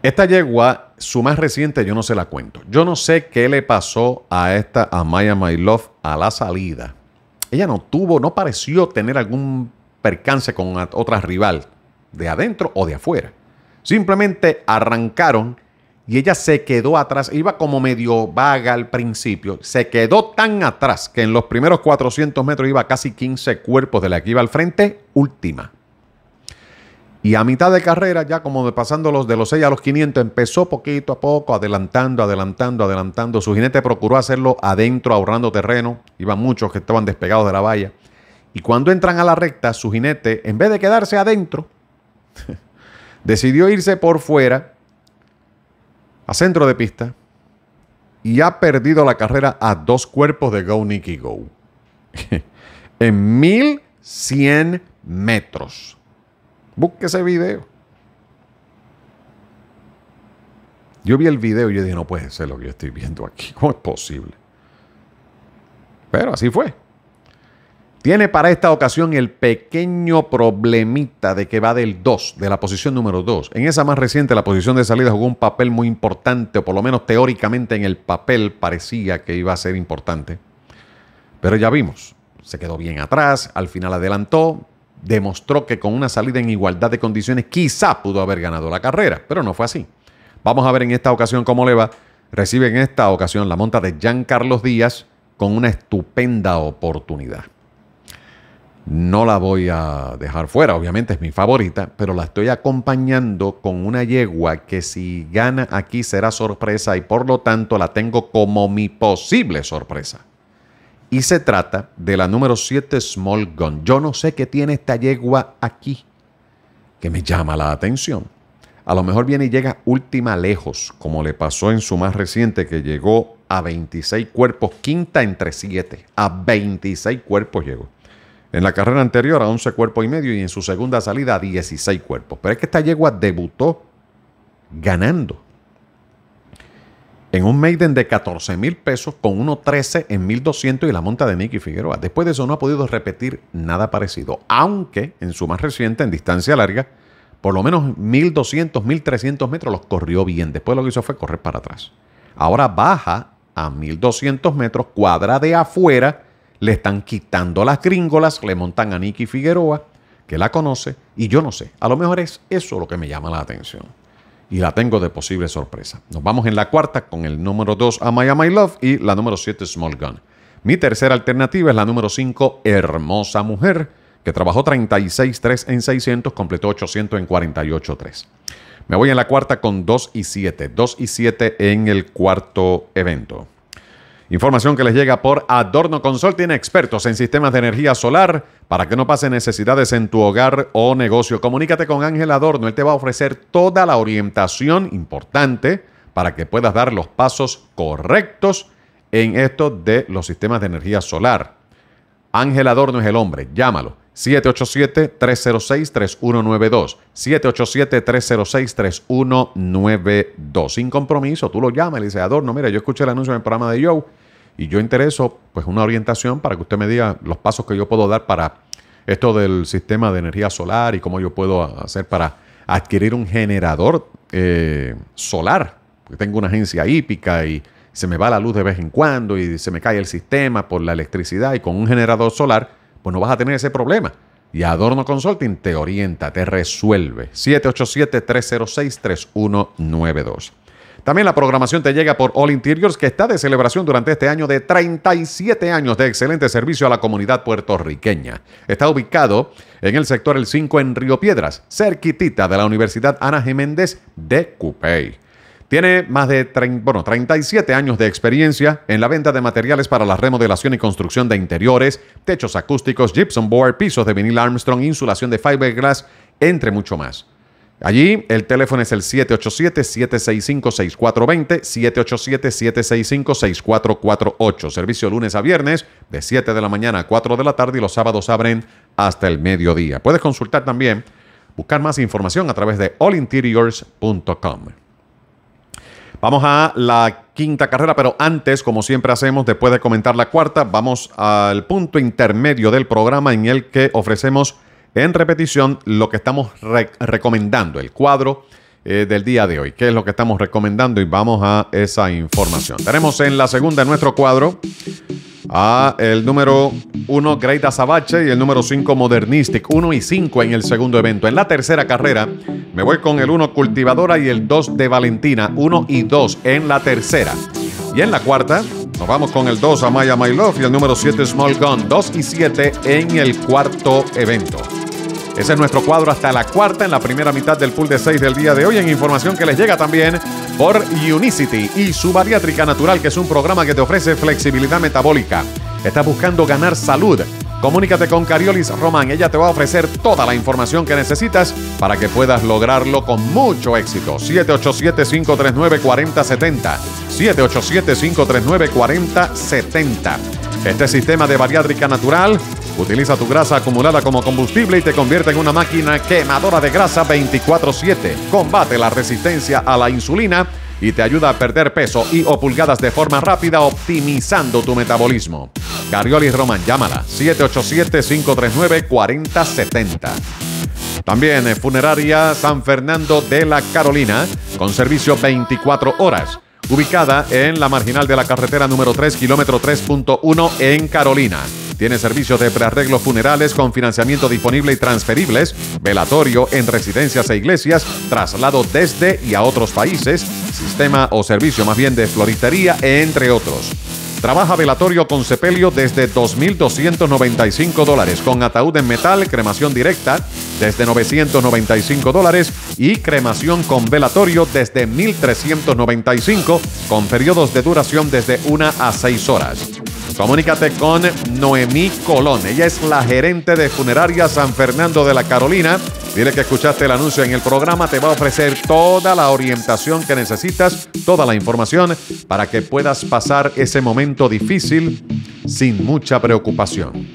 Esta yegua, su más reciente, yo no se la cuento. Yo no sé qué le pasó a esta Amaya My Love a la salida. Ella no tuvo, no pareció tener algún percance con otra rival de adentro o de afuera. Simplemente arrancaron y ella se quedó atrás, iba como medio vaga al principio, se quedó tan atrás que en los primeros 400 metros iba casi 15 cuerpos de la que iba al frente, última. Y a mitad de carrera, ya como pasando los de los 6 a los 500, empezó poquito a poco, adelantando, adelantando, adelantando. Su jinete procuró hacerlo adentro, ahorrando terreno. Iban muchos que estaban despegados de la valla. Y cuando entran a la recta, su jinete, en vez de quedarse adentro, decidió irse por fuera a centro de pista y ha perdido la carrera a dos cuerpos de Go Nicky Go. en 1100 metros. Busque ese video. Yo vi el video y yo dije, no puede ser lo que yo estoy viendo aquí. ¿Cómo es posible? Pero así fue. Tiene para esta ocasión el pequeño problemita de que va del 2, de la posición número 2. En esa más reciente, la posición de salida jugó un papel muy importante, o por lo menos teóricamente en el papel parecía que iba a ser importante. Pero ya vimos, se quedó bien atrás, al final adelantó, demostró que con una salida en igualdad de condiciones quizá pudo haber ganado la carrera, pero no fue así. Vamos a ver en esta ocasión cómo le va. Recibe en esta ocasión la monta de Jean Carlos Díaz con una estupenda oportunidad. No la voy a dejar fuera, obviamente es mi favorita, pero la estoy acompañando con una yegua que si gana aquí será sorpresa y por lo tanto la tengo como mi posible sorpresa. Y se trata de la número 7 Small Gun. Yo no sé qué tiene esta yegua aquí que me llama la atención. A lo mejor viene y llega última lejos, como le pasó en su más reciente, que llegó a 26 cuerpos, quinta entre 7. A 26 cuerpos llegó. En la carrera anterior a 11 cuerpos y medio y en su segunda salida a 16 cuerpos. Pero es que esta yegua debutó ganando en un maiden de 14 mil pesos con 1.13 en 1200 y la monta de Nicky Figueroa. Después de eso no ha podido repetir nada parecido, aunque en su más reciente, en distancia larga, por lo menos 1200, 1300 metros los corrió bien. Después lo que hizo fue correr para atrás. Ahora baja a 1200 metros, cuadra de afuera le están quitando las gringolas, le montan a Nicky Figueroa, que la conoce, y yo no sé. A lo mejor es eso lo que me llama la atención. Y la tengo de posible sorpresa. Nos vamos en la cuarta con el número 2, a My Love, y la número 7, Small Gun. Mi tercera alternativa es la número 5, Hermosa Mujer, que trabajó 36.3 en 600, completó 800 en 48.3. Me voy en la cuarta con 2 y 7. 2 y 7 en el cuarto evento. Información que les llega por Adorno Consulting, expertos en sistemas de energía solar para que no pase necesidades en tu hogar o negocio. Comunícate con Ángel Adorno, él te va a ofrecer toda la orientación importante para que puedas dar los pasos correctos en esto de los sistemas de energía solar. Ángel Adorno es el hombre, llámalo. 787-306-3192. 787-306-3192. Sin compromiso, tú lo llamas y le dices, Adorno, mira, yo escuché el anuncio en el programa de Joe y yo intereso pues una orientación para que usted me diga los pasos que yo puedo dar para esto del sistema de energía solar y cómo yo puedo hacer para adquirir un generador eh, solar. Porque tengo una agencia hípica y se me va la luz de vez en cuando y se me cae el sistema por la electricidad y con un generador solar, pues no vas a tener ese problema. Y Adorno Consulting te orienta, te resuelve. 787-306-3192. También la programación te llega por All Interiors, que está de celebración durante este año de 37 años de excelente servicio a la comunidad puertorriqueña. Está ubicado en el sector El 5 en Río Piedras, cerquitita de la Universidad Ana Jiménez de Cupey. Tiene más de 37 años de experiencia en la venta de materiales para la remodelación y construcción de interiores, techos acústicos, gypsum board, pisos de vinil Armstrong, insulación de fiberglass, entre mucho más. Allí el teléfono es el 787-765-6420, 787-765-6448. Servicio lunes a viernes de 7 de la mañana a 4 de la tarde y los sábados abren hasta el mediodía. Puedes consultar también, buscar más información a través de allinteriors.com. Vamos a la quinta carrera, pero antes, como siempre hacemos, después de comentar la cuarta, vamos al punto intermedio del programa en el que ofrecemos en repetición lo que estamos recomendando, el cuadro eh, del día de hoy. ¿Qué es lo que estamos recomendando? Y vamos a esa información. Tenemos en la segunda en nuestro cuadro a el número 1 Great Azabache y el número 5 Modernistic, 1 y 5 en el segundo evento. En la tercera carrera me voy con el 1 Cultivadora y el 2 de Valentina, 1 y 2 en la tercera. Y en la cuarta nos vamos con el 2 Amaya My Love y el número 7 Small Gun, 2 y 7 en el cuarto evento. Ese es nuestro cuadro hasta la cuarta en la primera mitad del pool de 6 del día de hoy en información que les llega también por Unicity y su bariátrica natural que es un programa que te ofrece flexibilidad metabólica. Estás buscando ganar salud. Comunícate con Cariolis Román. Ella te va a ofrecer toda la información que necesitas para que puedas lograrlo con mucho éxito. 787-539-4070. 787-539-4070. Este sistema de bariátrica natural Utiliza tu grasa acumulada como combustible y te convierte en una máquina quemadora de grasa 24/7. Combate la resistencia a la insulina y te ayuda a perder peso y o pulgadas de forma rápida optimizando tu metabolismo. Cariolis Roman, llámala 787-539-4070. También Funeraria San Fernando de la Carolina con servicio 24 horas ubicada en la marginal de la carretera número 3, kilómetro 3.1 en Carolina. Tiene servicios de prearreglos funerales con financiamiento disponible y transferibles, velatorio en residencias e iglesias, traslado desde y a otros países, sistema o servicio más bien de floristería, entre otros. Trabaja velatorio con sepelio desde 2.295 dólares, con ataúd en metal, cremación directa desde 995 dólares y cremación con velatorio desde 1.395, con periodos de duración desde 1 a 6 horas. Comunícate con Noemí Colón. Ella es la gerente de funeraria San Fernando de la Carolina. Dile que escuchaste el anuncio en el programa. Te va a ofrecer toda la orientación que necesitas, toda la información para que puedas pasar ese momento difícil sin mucha preocupación.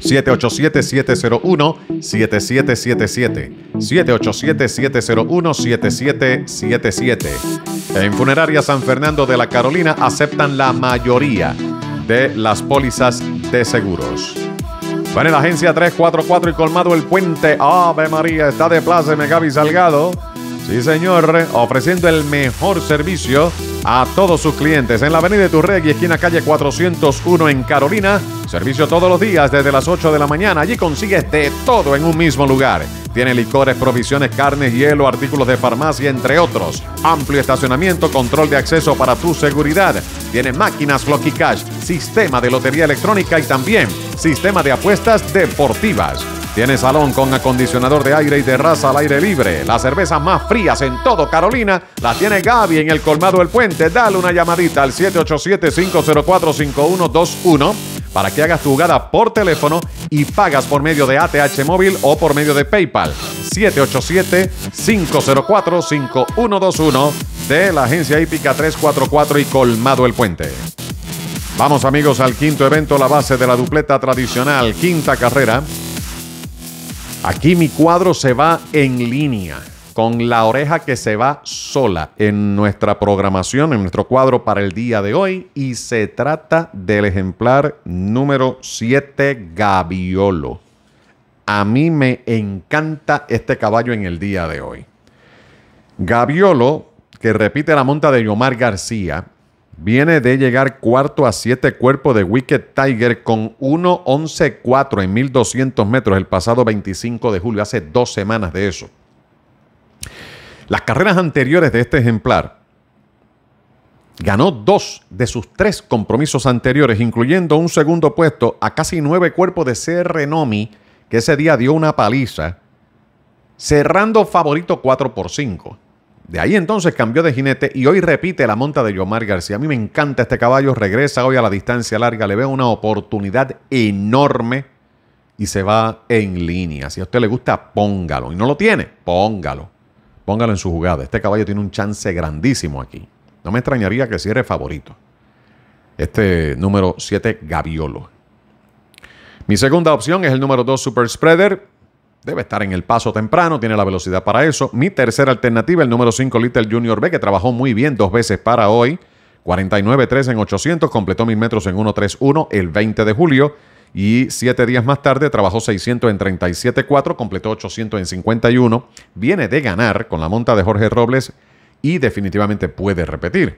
787-701-7777. 787-701-7777. En Funeraria San Fernando de la Carolina aceptan la mayoría de las pólizas de seguros. Van en la agencia 344 y colmado el puente. Ave María, está de plaza Gaby Salgado. Sí, señor, ofreciendo el mejor servicio a todos sus clientes en la avenida Turregui, esquina calle 401 en Carolina. Servicio todos los días desde las 8 de la mañana. Allí consigues de todo en un mismo lugar. Tiene licores, provisiones, carnes, hielo, artículos de farmacia, entre otros. Amplio estacionamiento, control de acceso para tu seguridad. Tiene máquinas Lucky Cash, sistema de lotería electrónica y también sistema de apuestas deportivas. Tiene salón con acondicionador de aire y de raza al aire libre. Las cervezas más frías en todo Carolina las tiene Gaby en el Colmado del Puente. Dale una llamadita al 787-504-5121 para que hagas tu jugada por teléfono y pagas por medio de ATH móvil o por medio de PayPal. 787-504-5121 de la agencia hípica 344 y Colmado el Puente. Vamos amigos al quinto evento, la base de la dupleta tradicional, quinta carrera. Aquí mi cuadro se va en línea, con la oreja que se va sola en nuestra programación, en nuestro cuadro para el día de hoy. Y se trata del ejemplar número 7 Gaviolo. A mí me encanta este caballo en el día de hoy. Gaviolo, que repite la monta de Yomar García, Viene de llegar cuarto a siete cuerpos de Wicked Tiger con 1.11.4 en 1200 metros el pasado 25 de julio, hace dos semanas de eso. Las carreras anteriores de este ejemplar ganó dos de sus tres compromisos anteriores, incluyendo un segundo puesto a casi nueve cuerpos de CR Nomi, que ese día dio una paliza, cerrando favorito 4 por 5. De ahí entonces cambió de jinete y hoy repite la monta de Yomar García. A mí me encanta este caballo, regresa hoy a la distancia larga, le veo una oportunidad enorme y se va en línea. Si a usted le gusta, póngalo. Y no lo tiene, póngalo. Póngalo en su jugada. Este caballo tiene un chance grandísimo aquí. No me extrañaría que cierre favorito. Este número 7, Gaviolo. Mi segunda opción es el número 2, Super Spreader. Debe estar en el paso temprano, tiene la velocidad para eso. Mi tercera alternativa, el número 5, Little Junior B, que trabajó muy bien dos veces para hoy. 49.3 en 800, completó mil metros en 1.31 el 20 de julio. Y siete días más tarde trabajó 600 en 37.4, completó 800 en 51. Viene de ganar con la monta de Jorge Robles y definitivamente puede repetir.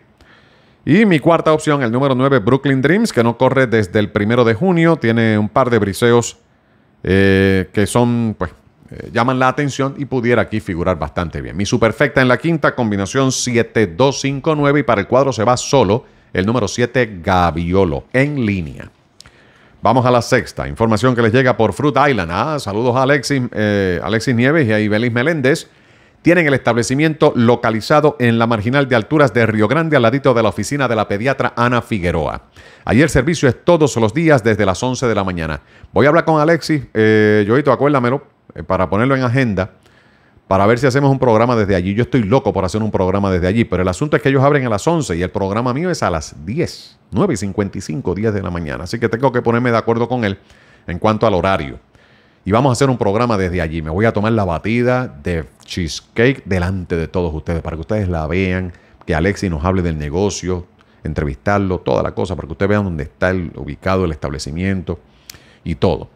Y mi cuarta opción, el número 9, Brooklyn Dreams, que no corre desde el primero de junio, tiene un par de briseos eh, que son, pues, eh, llaman la atención y pudiera aquí figurar bastante bien. Mi superfecta en la quinta, combinación 7-2-5-9 y para el cuadro se va solo el número 7, Gaviolo, en línea. Vamos a la sexta, información que les llega por Fruit Island. Ah, saludos a Alexis, eh, Alexis Nieves y a Ibelis Meléndez tienen el establecimiento localizado en la marginal de alturas de Río Grande, al ladito de la oficina de la pediatra Ana Figueroa. Allí el servicio es todos los días desde las 11 de la mañana. Voy a hablar con Alexis, eh, Yoito, acuérdamelo, eh, para ponerlo en agenda, para ver si hacemos un programa desde allí. Yo estoy loco por hacer un programa desde allí, pero el asunto es que ellos abren a las 11 y el programa mío es a las 10, 9 y 55, 10 de la mañana. Así que tengo que ponerme de acuerdo con él en cuanto al horario. Y vamos a hacer un programa desde allí. Me voy a tomar la batida de cheesecake delante de todos ustedes para que ustedes la vean, que Alexi nos hable del negocio, entrevistarlo, toda la cosa, para que ustedes vean dónde está ubicado el establecimiento y todo.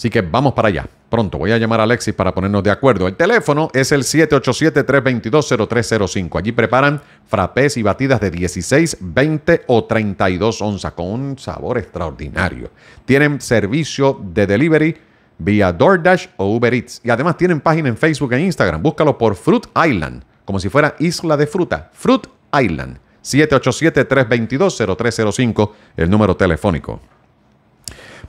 Así que vamos para allá. Pronto voy a llamar a Alexis para ponernos de acuerdo. El teléfono es el 787-322-0305. Allí preparan frappés y batidas de 16, 20 o 32 onzas con un sabor extraordinario. Tienen servicio de delivery vía DoorDash o Uber Eats. Y además tienen página en Facebook e Instagram. Búscalo por Fruit Island, como si fuera isla de fruta. Fruit Island. 787-322-0305, el número telefónico.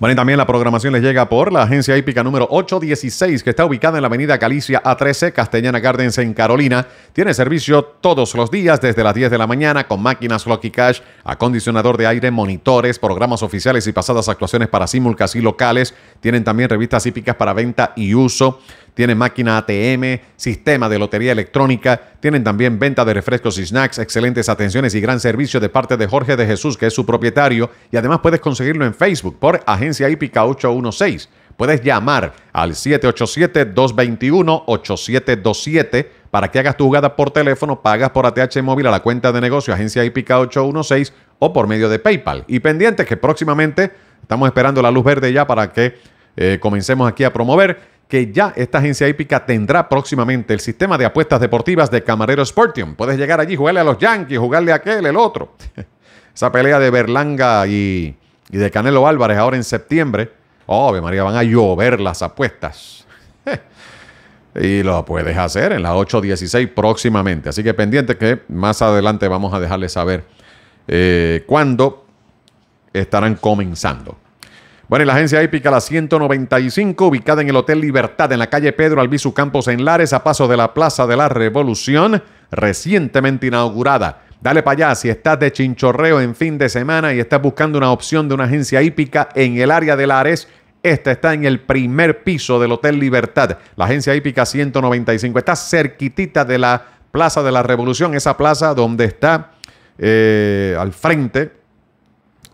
Bueno, y también la programación les llega por la agencia hípica número 816, que está ubicada en la avenida Galicia A13, Castellana Gardens en Carolina. Tiene servicio todos los días desde las 10 de la mañana con máquinas Lucky Cash, acondicionador de aire, monitores, programas oficiales y pasadas actuaciones para simulcas y locales. Tienen también revistas hípicas para venta y uso tienen máquina ATM, sistema de lotería electrónica, tienen también venta de refrescos y snacks, excelentes atenciones y gran servicio de parte de Jorge de Jesús, que es su propietario, y además puedes conseguirlo en Facebook por Agencia Hípica 816. Puedes llamar al 787-221-8727 para que hagas tu jugada por teléfono, pagas por ATH móvil a la cuenta de negocio Agencia Hípica 816 o por medio de PayPal. Y pendientes que próximamente estamos esperando la luz verde ya para que eh, comencemos aquí a promover que ya esta agencia hípica tendrá próximamente el sistema de apuestas deportivas de Camarero Sportium. Puedes llegar allí, jugarle a los Yankees, jugarle a aquel, el otro. Esa pelea de Berlanga y, de Canelo Álvarez ahora en septiembre. Oh, María, van a llover las apuestas. y lo puedes hacer en la 8.16 próximamente. Así que pendiente que más adelante vamos a dejarles saber eh, cuándo estarán comenzando. Bueno, y la agencia hípica La 195, ubicada en el Hotel Libertad, en la calle Pedro Albizu Campos en Lares, a paso de la Plaza de la Revolución, recientemente inaugurada. Dale para allá si estás de chinchorreo en fin de semana y estás buscando una opción de una agencia hípica en el área de Lares. Esta está en el primer piso del Hotel Libertad, la agencia hípica 195. Está cerquitita de la Plaza de la Revolución, esa plaza donde está eh, al frente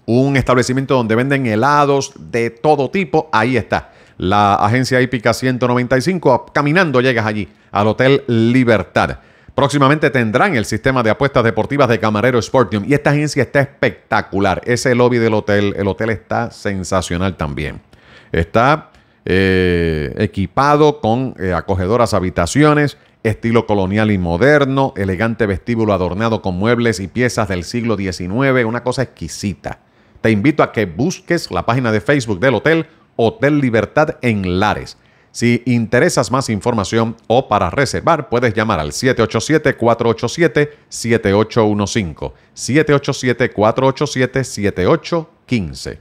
un establecimiento donde venden helados de todo tipo, ahí está. La agencia hípica 195, caminando llegas allí, al Hotel Libertad. Próximamente tendrán el sistema de apuestas deportivas de Camarero Sportium y esta agencia está espectacular. Ese lobby del hotel, el hotel está sensacional también. Está eh, equipado con eh, acogedoras habitaciones, estilo colonial y moderno, elegante vestíbulo adornado con muebles y piezas del siglo XIX, una cosa exquisita te invito a que busques la página de Facebook del hotel Hotel Libertad en Lares. Si interesas más información o para reservar, puedes llamar al 787-487-7815. 787-487-7815.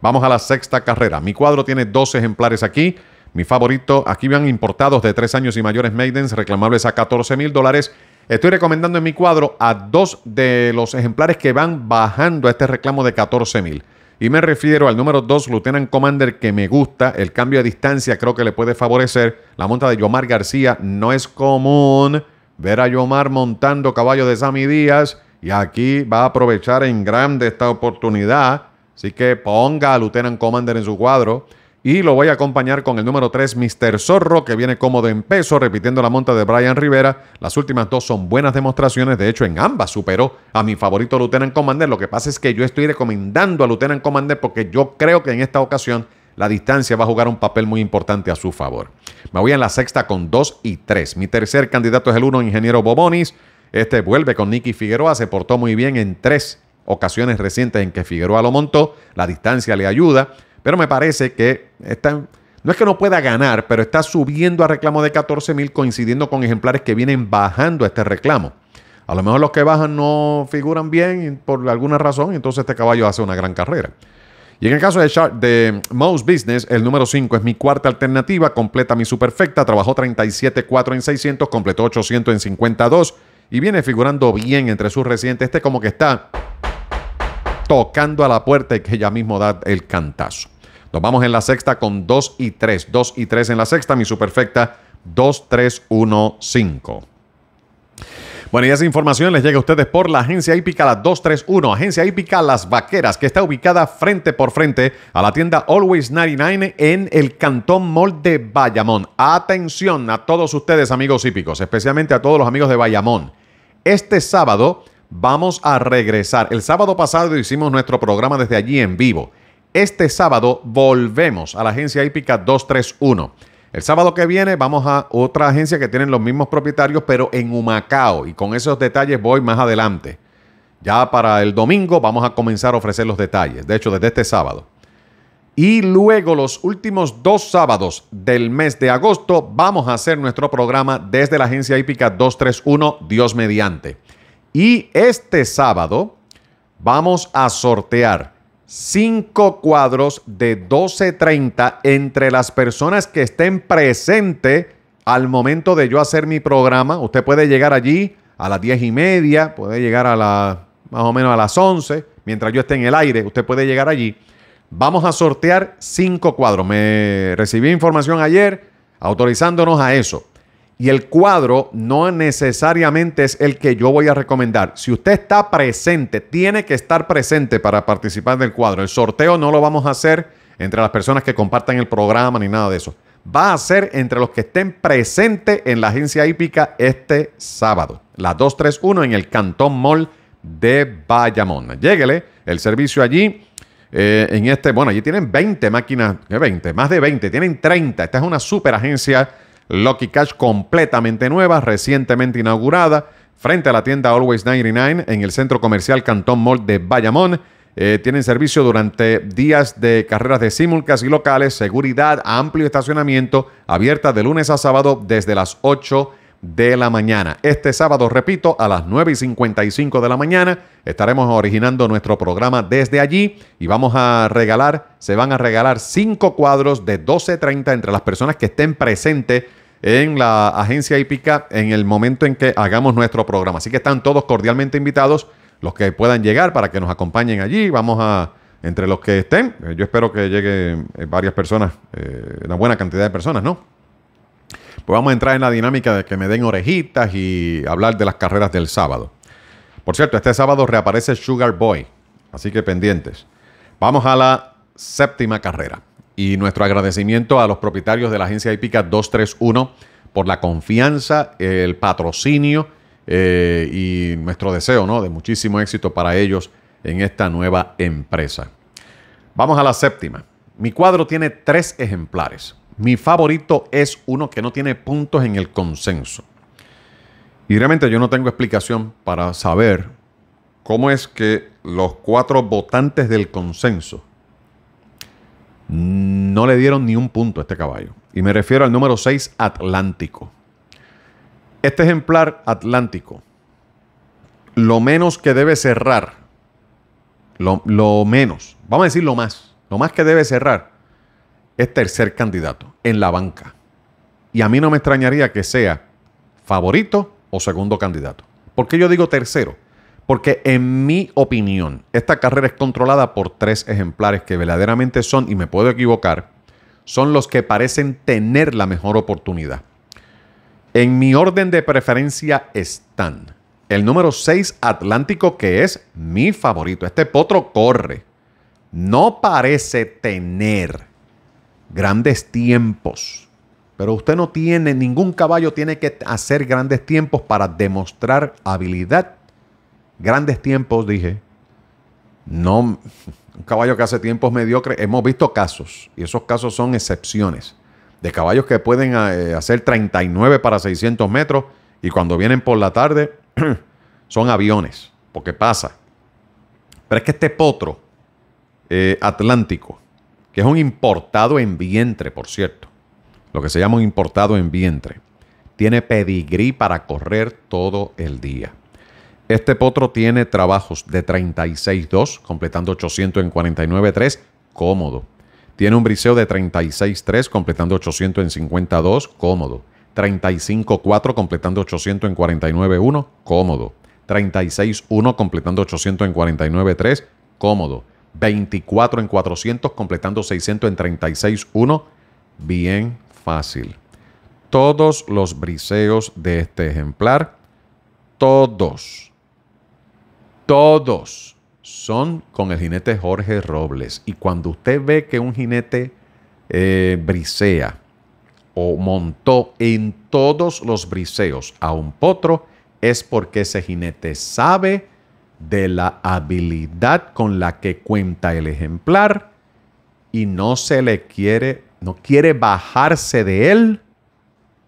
Vamos a la sexta carrera. Mi cuadro tiene dos ejemplares aquí. Mi favorito, aquí van importados de tres años y mayores maidens reclamables a 14 mil dólares. Estoy recomendando en mi cuadro a dos de los ejemplares que van bajando a este reclamo de 14 mil. Y me refiero al número 2, Lieutenant Commander, que me gusta. El cambio de distancia creo que le puede favorecer. La monta de Yomar García no es común ver a Yomar montando caballo de Sammy Díaz. Y aquí va a aprovechar en grande esta oportunidad. Así que ponga a Lieutenant Commander en su cuadro. Y lo voy a acompañar con el número 3, Mr. Zorro, que viene cómodo en peso, repitiendo la monta de Brian Rivera. Las últimas dos son buenas demostraciones. De hecho, en ambas superó a mi favorito Lieutenant Commander. Lo que pasa es que yo estoy recomendando a Lieutenant Commander porque yo creo que en esta ocasión la distancia va a jugar un papel muy importante a su favor. Me voy en la sexta con 2 y 3. Mi tercer candidato es el 1, Ingeniero Bobonis. Este vuelve con Nicky Figueroa. Se portó muy bien en tres ocasiones recientes en que Figueroa lo montó. La distancia le ayuda. Pero me parece que está, no es que no pueda ganar, pero está subiendo a reclamo de 14 mil coincidiendo con ejemplares que vienen bajando a este reclamo. A lo mejor los que bajan no figuran bien por alguna razón, entonces este caballo hace una gran carrera. Y en el caso de, Most Business, el número 5 es mi cuarta alternativa, completa mi superfecta, trabajó 37.4 en 600, completó 800 en 52 y viene figurando bien entre sus recientes. Este como que está tocando a la puerta y que ya mismo da el cantazo. Nos vamos en la sexta con 2 y 3. 2 y 3 en la sexta. Mi superfecta 2, 3, 1, 5. Bueno, y esa información les llega a ustedes por la agencia hípica La 231, agencia hípica Las Vaqueras, que está ubicada frente por frente a la tienda Always 99 en el Cantón Mall de Bayamón. Atención a todos ustedes, amigos hípicos, especialmente a todos los amigos de Bayamón. Este sábado vamos a regresar. El sábado pasado hicimos nuestro programa desde allí en vivo. Este sábado volvemos a la agencia hípica 231. El sábado que viene vamos a otra agencia que tienen los mismos propietarios, pero en Humacao. Y con esos detalles voy más adelante. Ya para el domingo vamos a comenzar a ofrecer los detalles. De hecho, desde este sábado. Y luego los últimos dos sábados del mes de agosto vamos a hacer nuestro programa desde la agencia hípica 231 Dios mediante. Y este sábado vamos a sortear cinco cuadros de 12.30 entre las personas que estén presentes al momento de yo hacer mi programa. Usted puede llegar allí a las 10 y media, puede llegar a las más o menos a las 11, mientras yo esté en el aire, usted puede llegar allí. Vamos a sortear cinco cuadros. Me recibí información ayer autorizándonos a eso. Y el cuadro no necesariamente es el que yo voy a recomendar. Si usted está presente, tiene que estar presente para participar del cuadro. El sorteo no lo vamos a hacer entre las personas que compartan el programa ni nada de eso. Va a ser entre los que estén presentes en la agencia hípica este sábado. La 231 en el Cantón Mall de Bayamón. Lléguele el servicio allí. Eh, en este, bueno, allí tienen 20 máquinas, 20, más de 20, tienen 30. Esta es una super agencia Lucky Cash completamente nueva, recientemente inaugurada, frente a la tienda Always 99 en el centro comercial Cantón Mall de Bayamón. Eh, tienen servicio durante días de carreras de simulcas y locales, seguridad, amplio estacionamiento, abierta de lunes a sábado desde las 8 de la mañana. Este sábado, repito, a las 9 y 55 de la mañana estaremos originando nuestro programa desde allí y vamos a regalar, se van a regalar cinco cuadros de 12.30 entre las personas que estén presentes en la agencia hípica en el momento en que hagamos nuestro programa. Así que están todos cordialmente invitados, los que puedan llegar para que nos acompañen allí. Vamos a, entre los que estén, eh, yo espero que lleguen eh, varias personas, eh, una buena cantidad de personas, ¿no? Pues vamos a entrar en la dinámica de que me den orejitas y hablar de las carreras del sábado. Por cierto, este sábado reaparece Sugar Boy, así que pendientes. Vamos a la séptima carrera y nuestro agradecimiento a los propietarios de la agencia hípica 231 por la confianza, el patrocinio eh, y nuestro deseo ¿no? de muchísimo éxito para ellos en esta nueva empresa. Vamos a la séptima. Mi cuadro tiene tres ejemplares. Mi favorito es uno que no tiene puntos en el consenso. Y realmente yo no tengo explicación para saber cómo es que los cuatro votantes del consenso no le dieron ni un punto a este caballo. Y me refiero al número 6, Atlántico. Este ejemplar Atlántico, lo menos que debe cerrar, lo, lo, menos, vamos a decir lo más, lo más que debe cerrar, es tercer candidato en la banca. Y a mí no me extrañaría que sea favorito o segundo candidato. ¿Por qué yo digo tercero? Porque en mi opinión, esta carrera es controlada por tres ejemplares que verdaderamente son, y me puedo equivocar, son los que parecen tener la mejor oportunidad. En mi orden de preferencia están el número 6 Atlántico, que es mi favorito. Este potro corre. No parece tener grandes tiempos. Pero usted no tiene, ningún caballo tiene que hacer grandes tiempos para demostrar habilidad grandes tiempos, dije. No, un caballo que hace tiempos mediocres. Hemos visto casos, y esos casos son excepciones, de caballos que pueden eh, hacer 39 para 600 metros y cuando vienen por la tarde son aviones, porque pasa. Pero es que este potro eh, atlántico, que es un importado en vientre, por cierto, lo que se llama un importado en vientre, tiene pedigrí para correr todo el día. Este potro tiene trabajos de 36.2, completando 800 en 49.3, cómodo. Tiene un briseo de 36.3, completando 800 en 52, cómodo. 35.4, completando 800 en 49.1, cómodo. 36.1, completando 800 en 49.3, cómodo. 24 en 400, completando 600 en 36.1, bien fácil. Todos los briseos de este ejemplar, todos todos son con el jinete Jorge Robles. Y cuando usted ve que un jinete eh, brisea o montó en todos los briseos a un potro, es porque ese jinete sabe de la habilidad con la que cuenta el ejemplar y no se le quiere, no quiere bajarse de él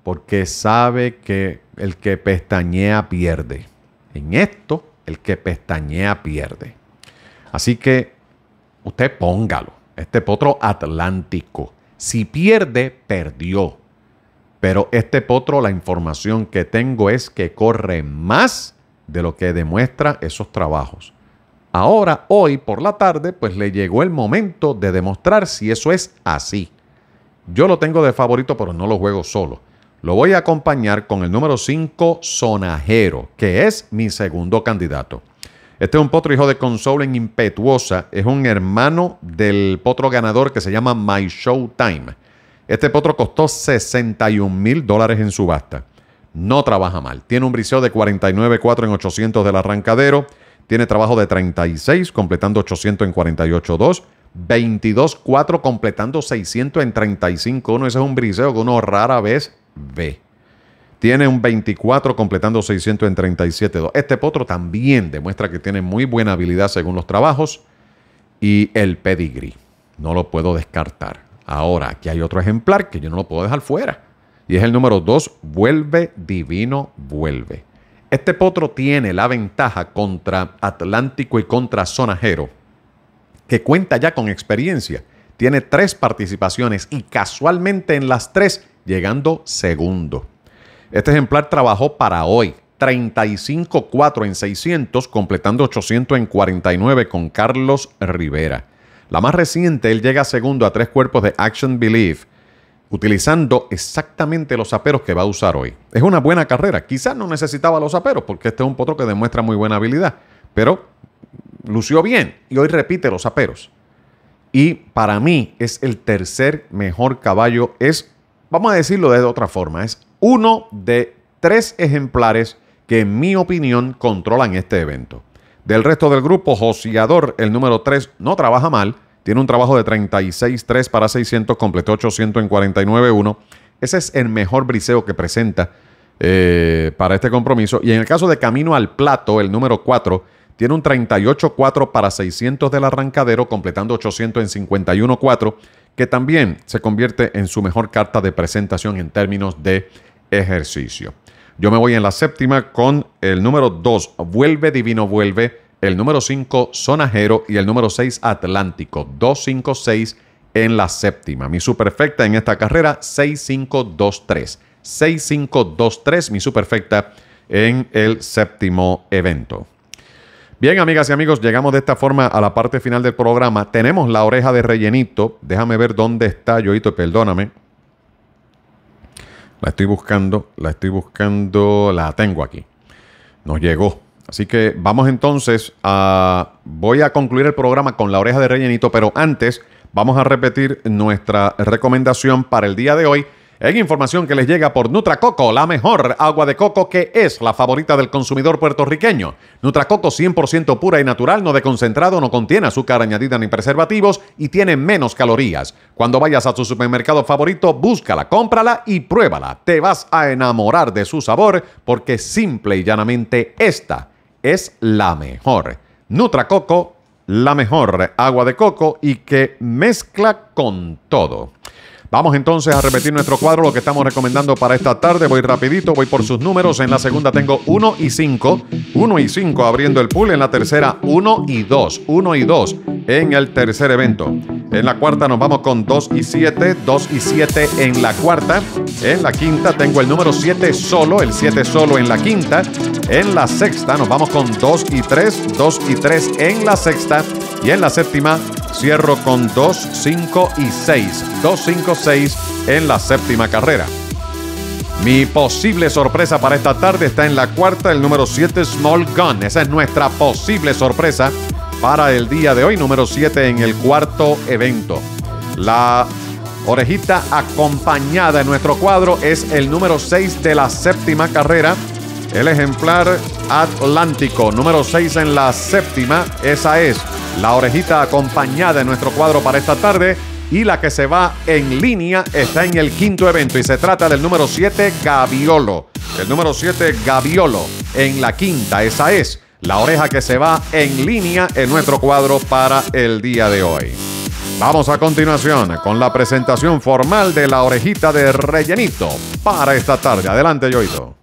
porque sabe que el que pestañea pierde. En esto, el que pestañea pierde. Así que usted póngalo. Este potro atlántico. Si pierde, perdió. Pero este potro, la información que tengo es que corre más de lo que demuestra esos trabajos. Ahora, hoy por la tarde, pues le llegó el momento de demostrar si eso es así. Yo lo tengo de favorito, pero no lo juego solo. Lo voy a acompañar con el número 5, Sonajero, que es mi segundo candidato. Este es un potro hijo de en Impetuosa. Es un hermano del potro ganador que se llama My Showtime. Este potro costó 61 mil dólares en subasta. No trabaja mal. Tiene un briseo de 49.4 en 800 del arrancadero. Tiene trabajo de 36, completando 800 en 48.2. 22.4, completando 600 en 35.1. Ese es un briseo que uno rara vez B. Tiene un 24 completando 600 en 37.2. Este potro también demuestra que tiene muy buena habilidad según los trabajos y el pedigree. No lo puedo descartar. Ahora, aquí hay otro ejemplar que yo no lo puedo dejar fuera. Y es el número 2, Vuelve Divino Vuelve. Este potro tiene la ventaja contra Atlántico y contra Sonajero, que cuenta ya con experiencia. Tiene tres participaciones y casualmente en las tres llegando segundo. Este ejemplar trabajó para hoy 35-4 en 600, completando 800 en 49 con Carlos Rivera. La más reciente, él llega segundo a tres cuerpos de Action Believe, utilizando exactamente los aperos que va a usar hoy. Es una buena carrera. Quizás no necesitaba los aperos, porque este es un potro que demuestra muy buena habilidad, pero lució bien y hoy repite los aperos. Y para mí es el tercer mejor caballo, es vamos a decirlo de otra forma, es uno de tres ejemplares que en mi opinión controlan este evento. Del resto del grupo, Josiador, el número 3, no trabaja mal, tiene un trabajo de 36-3 para 600, completó 800 en 49-1. Ese es el mejor briseo que presenta eh, para este compromiso. Y en el caso de Camino al Plato, el número 4, tiene un 38-4 para 600 del arrancadero, completando 800 en 51-4 que también se convierte en su mejor carta de presentación en términos de ejercicio. Yo me voy en la séptima con el número 2, Vuelve Divino Vuelve, el número 5, Sonajero y el número 6, Atlántico. 2, 5, 6 en la séptima. Mi superfecta en esta carrera, 6, 5, 2, 3. 6, 5, 2, 3, mi superfecta en el séptimo evento. Bien, amigas y amigos, llegamos de esta forma a la parte final del programa. Tenemos la oreja de rellenito. Déjame ver dónde está, Yoito, perdóname. La estoy buscando, la estoy buscando, la tengo aquí. Nos llegó. Así que vamos entonces a... Voy a concluir el programa con la oreja de rellenito, pero antes vamos a repetir nuestra recomendación para el día de hoy en información que les llega por Nutracoco, la mejor agua de coco que es la favorita del consumidor puertorriqueño. Nutracoco 100% pura y natural, no de concentrado, no contiene azúcar añadida ni preservativos y tiene menos calorías. Cuando vayas a tu supermercado favorito, búscala, cómprala y pruébala. Te vas a enamorar de su sabor porque simple y llanamente esta es la mejor. Nutracoco, la mejor agua de coco y que mezcla con todo. Vamos entonces a repetir nuestro cuadro, lo que estamos recomendando para esta tarde. Voy rapidito, voy por sus números. En la segunda tengo 1 y 5. 1 y 5 abriendo el pool. En la tercera 1 y 2. 1 y 2 en el tercer evento. En la cuarta nos vamos con 2 y 7. 2 y 7 en la cuarta. En la quinta tengo el número 7 solo. El 7 solo en la quinta. En la sexta nos vamos con 2 y 3. 2 y 3 en la sexta. Y en la séptima cierro con 2, 5 y 6. 2, 5, 6 en la séptima carrera. Mi posible sorpresa para esta tarde está en la cuarta, el número 7 Small Gun. Esa es nuestra posible sorpresa para el día de hoy, número 7 en el cuarto evento. La orejita acompañada en nuestro cuadro es el número 6 de la séptima carrera. El ejemplar Atlántico, número 6 en la séptima. Esa es la orejita acompañada en nuestro cuadro para esta tarde. Y la que se va en línea está en el quinto evento y se trata del número 7 Gaviolo. El número 7 Gaviolo en la quinta. Esa es la oreja que se va en línea en nuestro cuadro para el día de hoy. Vamos a continuación con la presentación formal de la orejita de rellenito para esta tarde. Adelante, Yoito.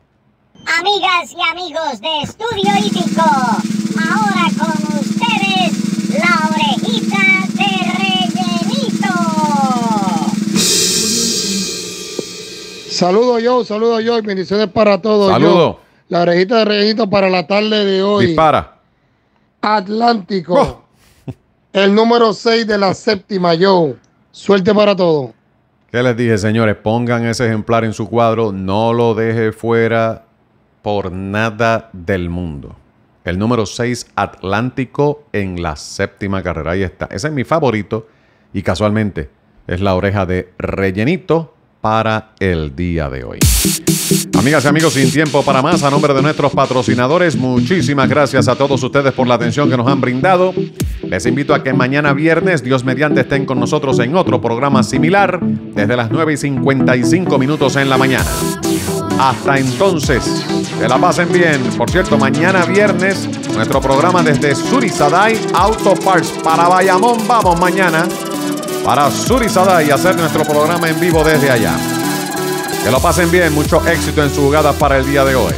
Amigas y amigos de Estudio Hípico, ahora con ustedes la orejita de rellenito. Saludo yo, saludo yo y bendiciones para todos. Saludo. Yo, la orejita de rellenito para la tarde de hoy. Dispara. Atlántico. Oh. El número 6 de la séptima, yo. Suerte para todos. ¿Qué les dije, señores? Pongan ese ejemplar en su cuadro. No lo deje fuera por nada del mundo. El número 6, Atlántico, en la séptima carrera. Ahí está. Ese es mi favorito. Y casualmente es la oreja de rellenito para el día de hoy. Amigas y amigos, sin tiempo para más, a nombre de nuestros patrocinadores, muchísimas gracias a todos ustedes por la atención que nos han brindado. Les invito a que mañana viernes, Dios mediante, estén con nosotros en otro programa similar, desde las 9 y 55 minutos en la mañana. Hasta entonces, que la pasen bien. Por cierto, mañana viernes, nuestro programa desde Surisadai Auto Parts para Bayamón. Vamos mañana para Surisadai y hacer nuestro programa en vivo desde allá. Que lo pasen bien, mucho éxito en su jugada para el día de hoy.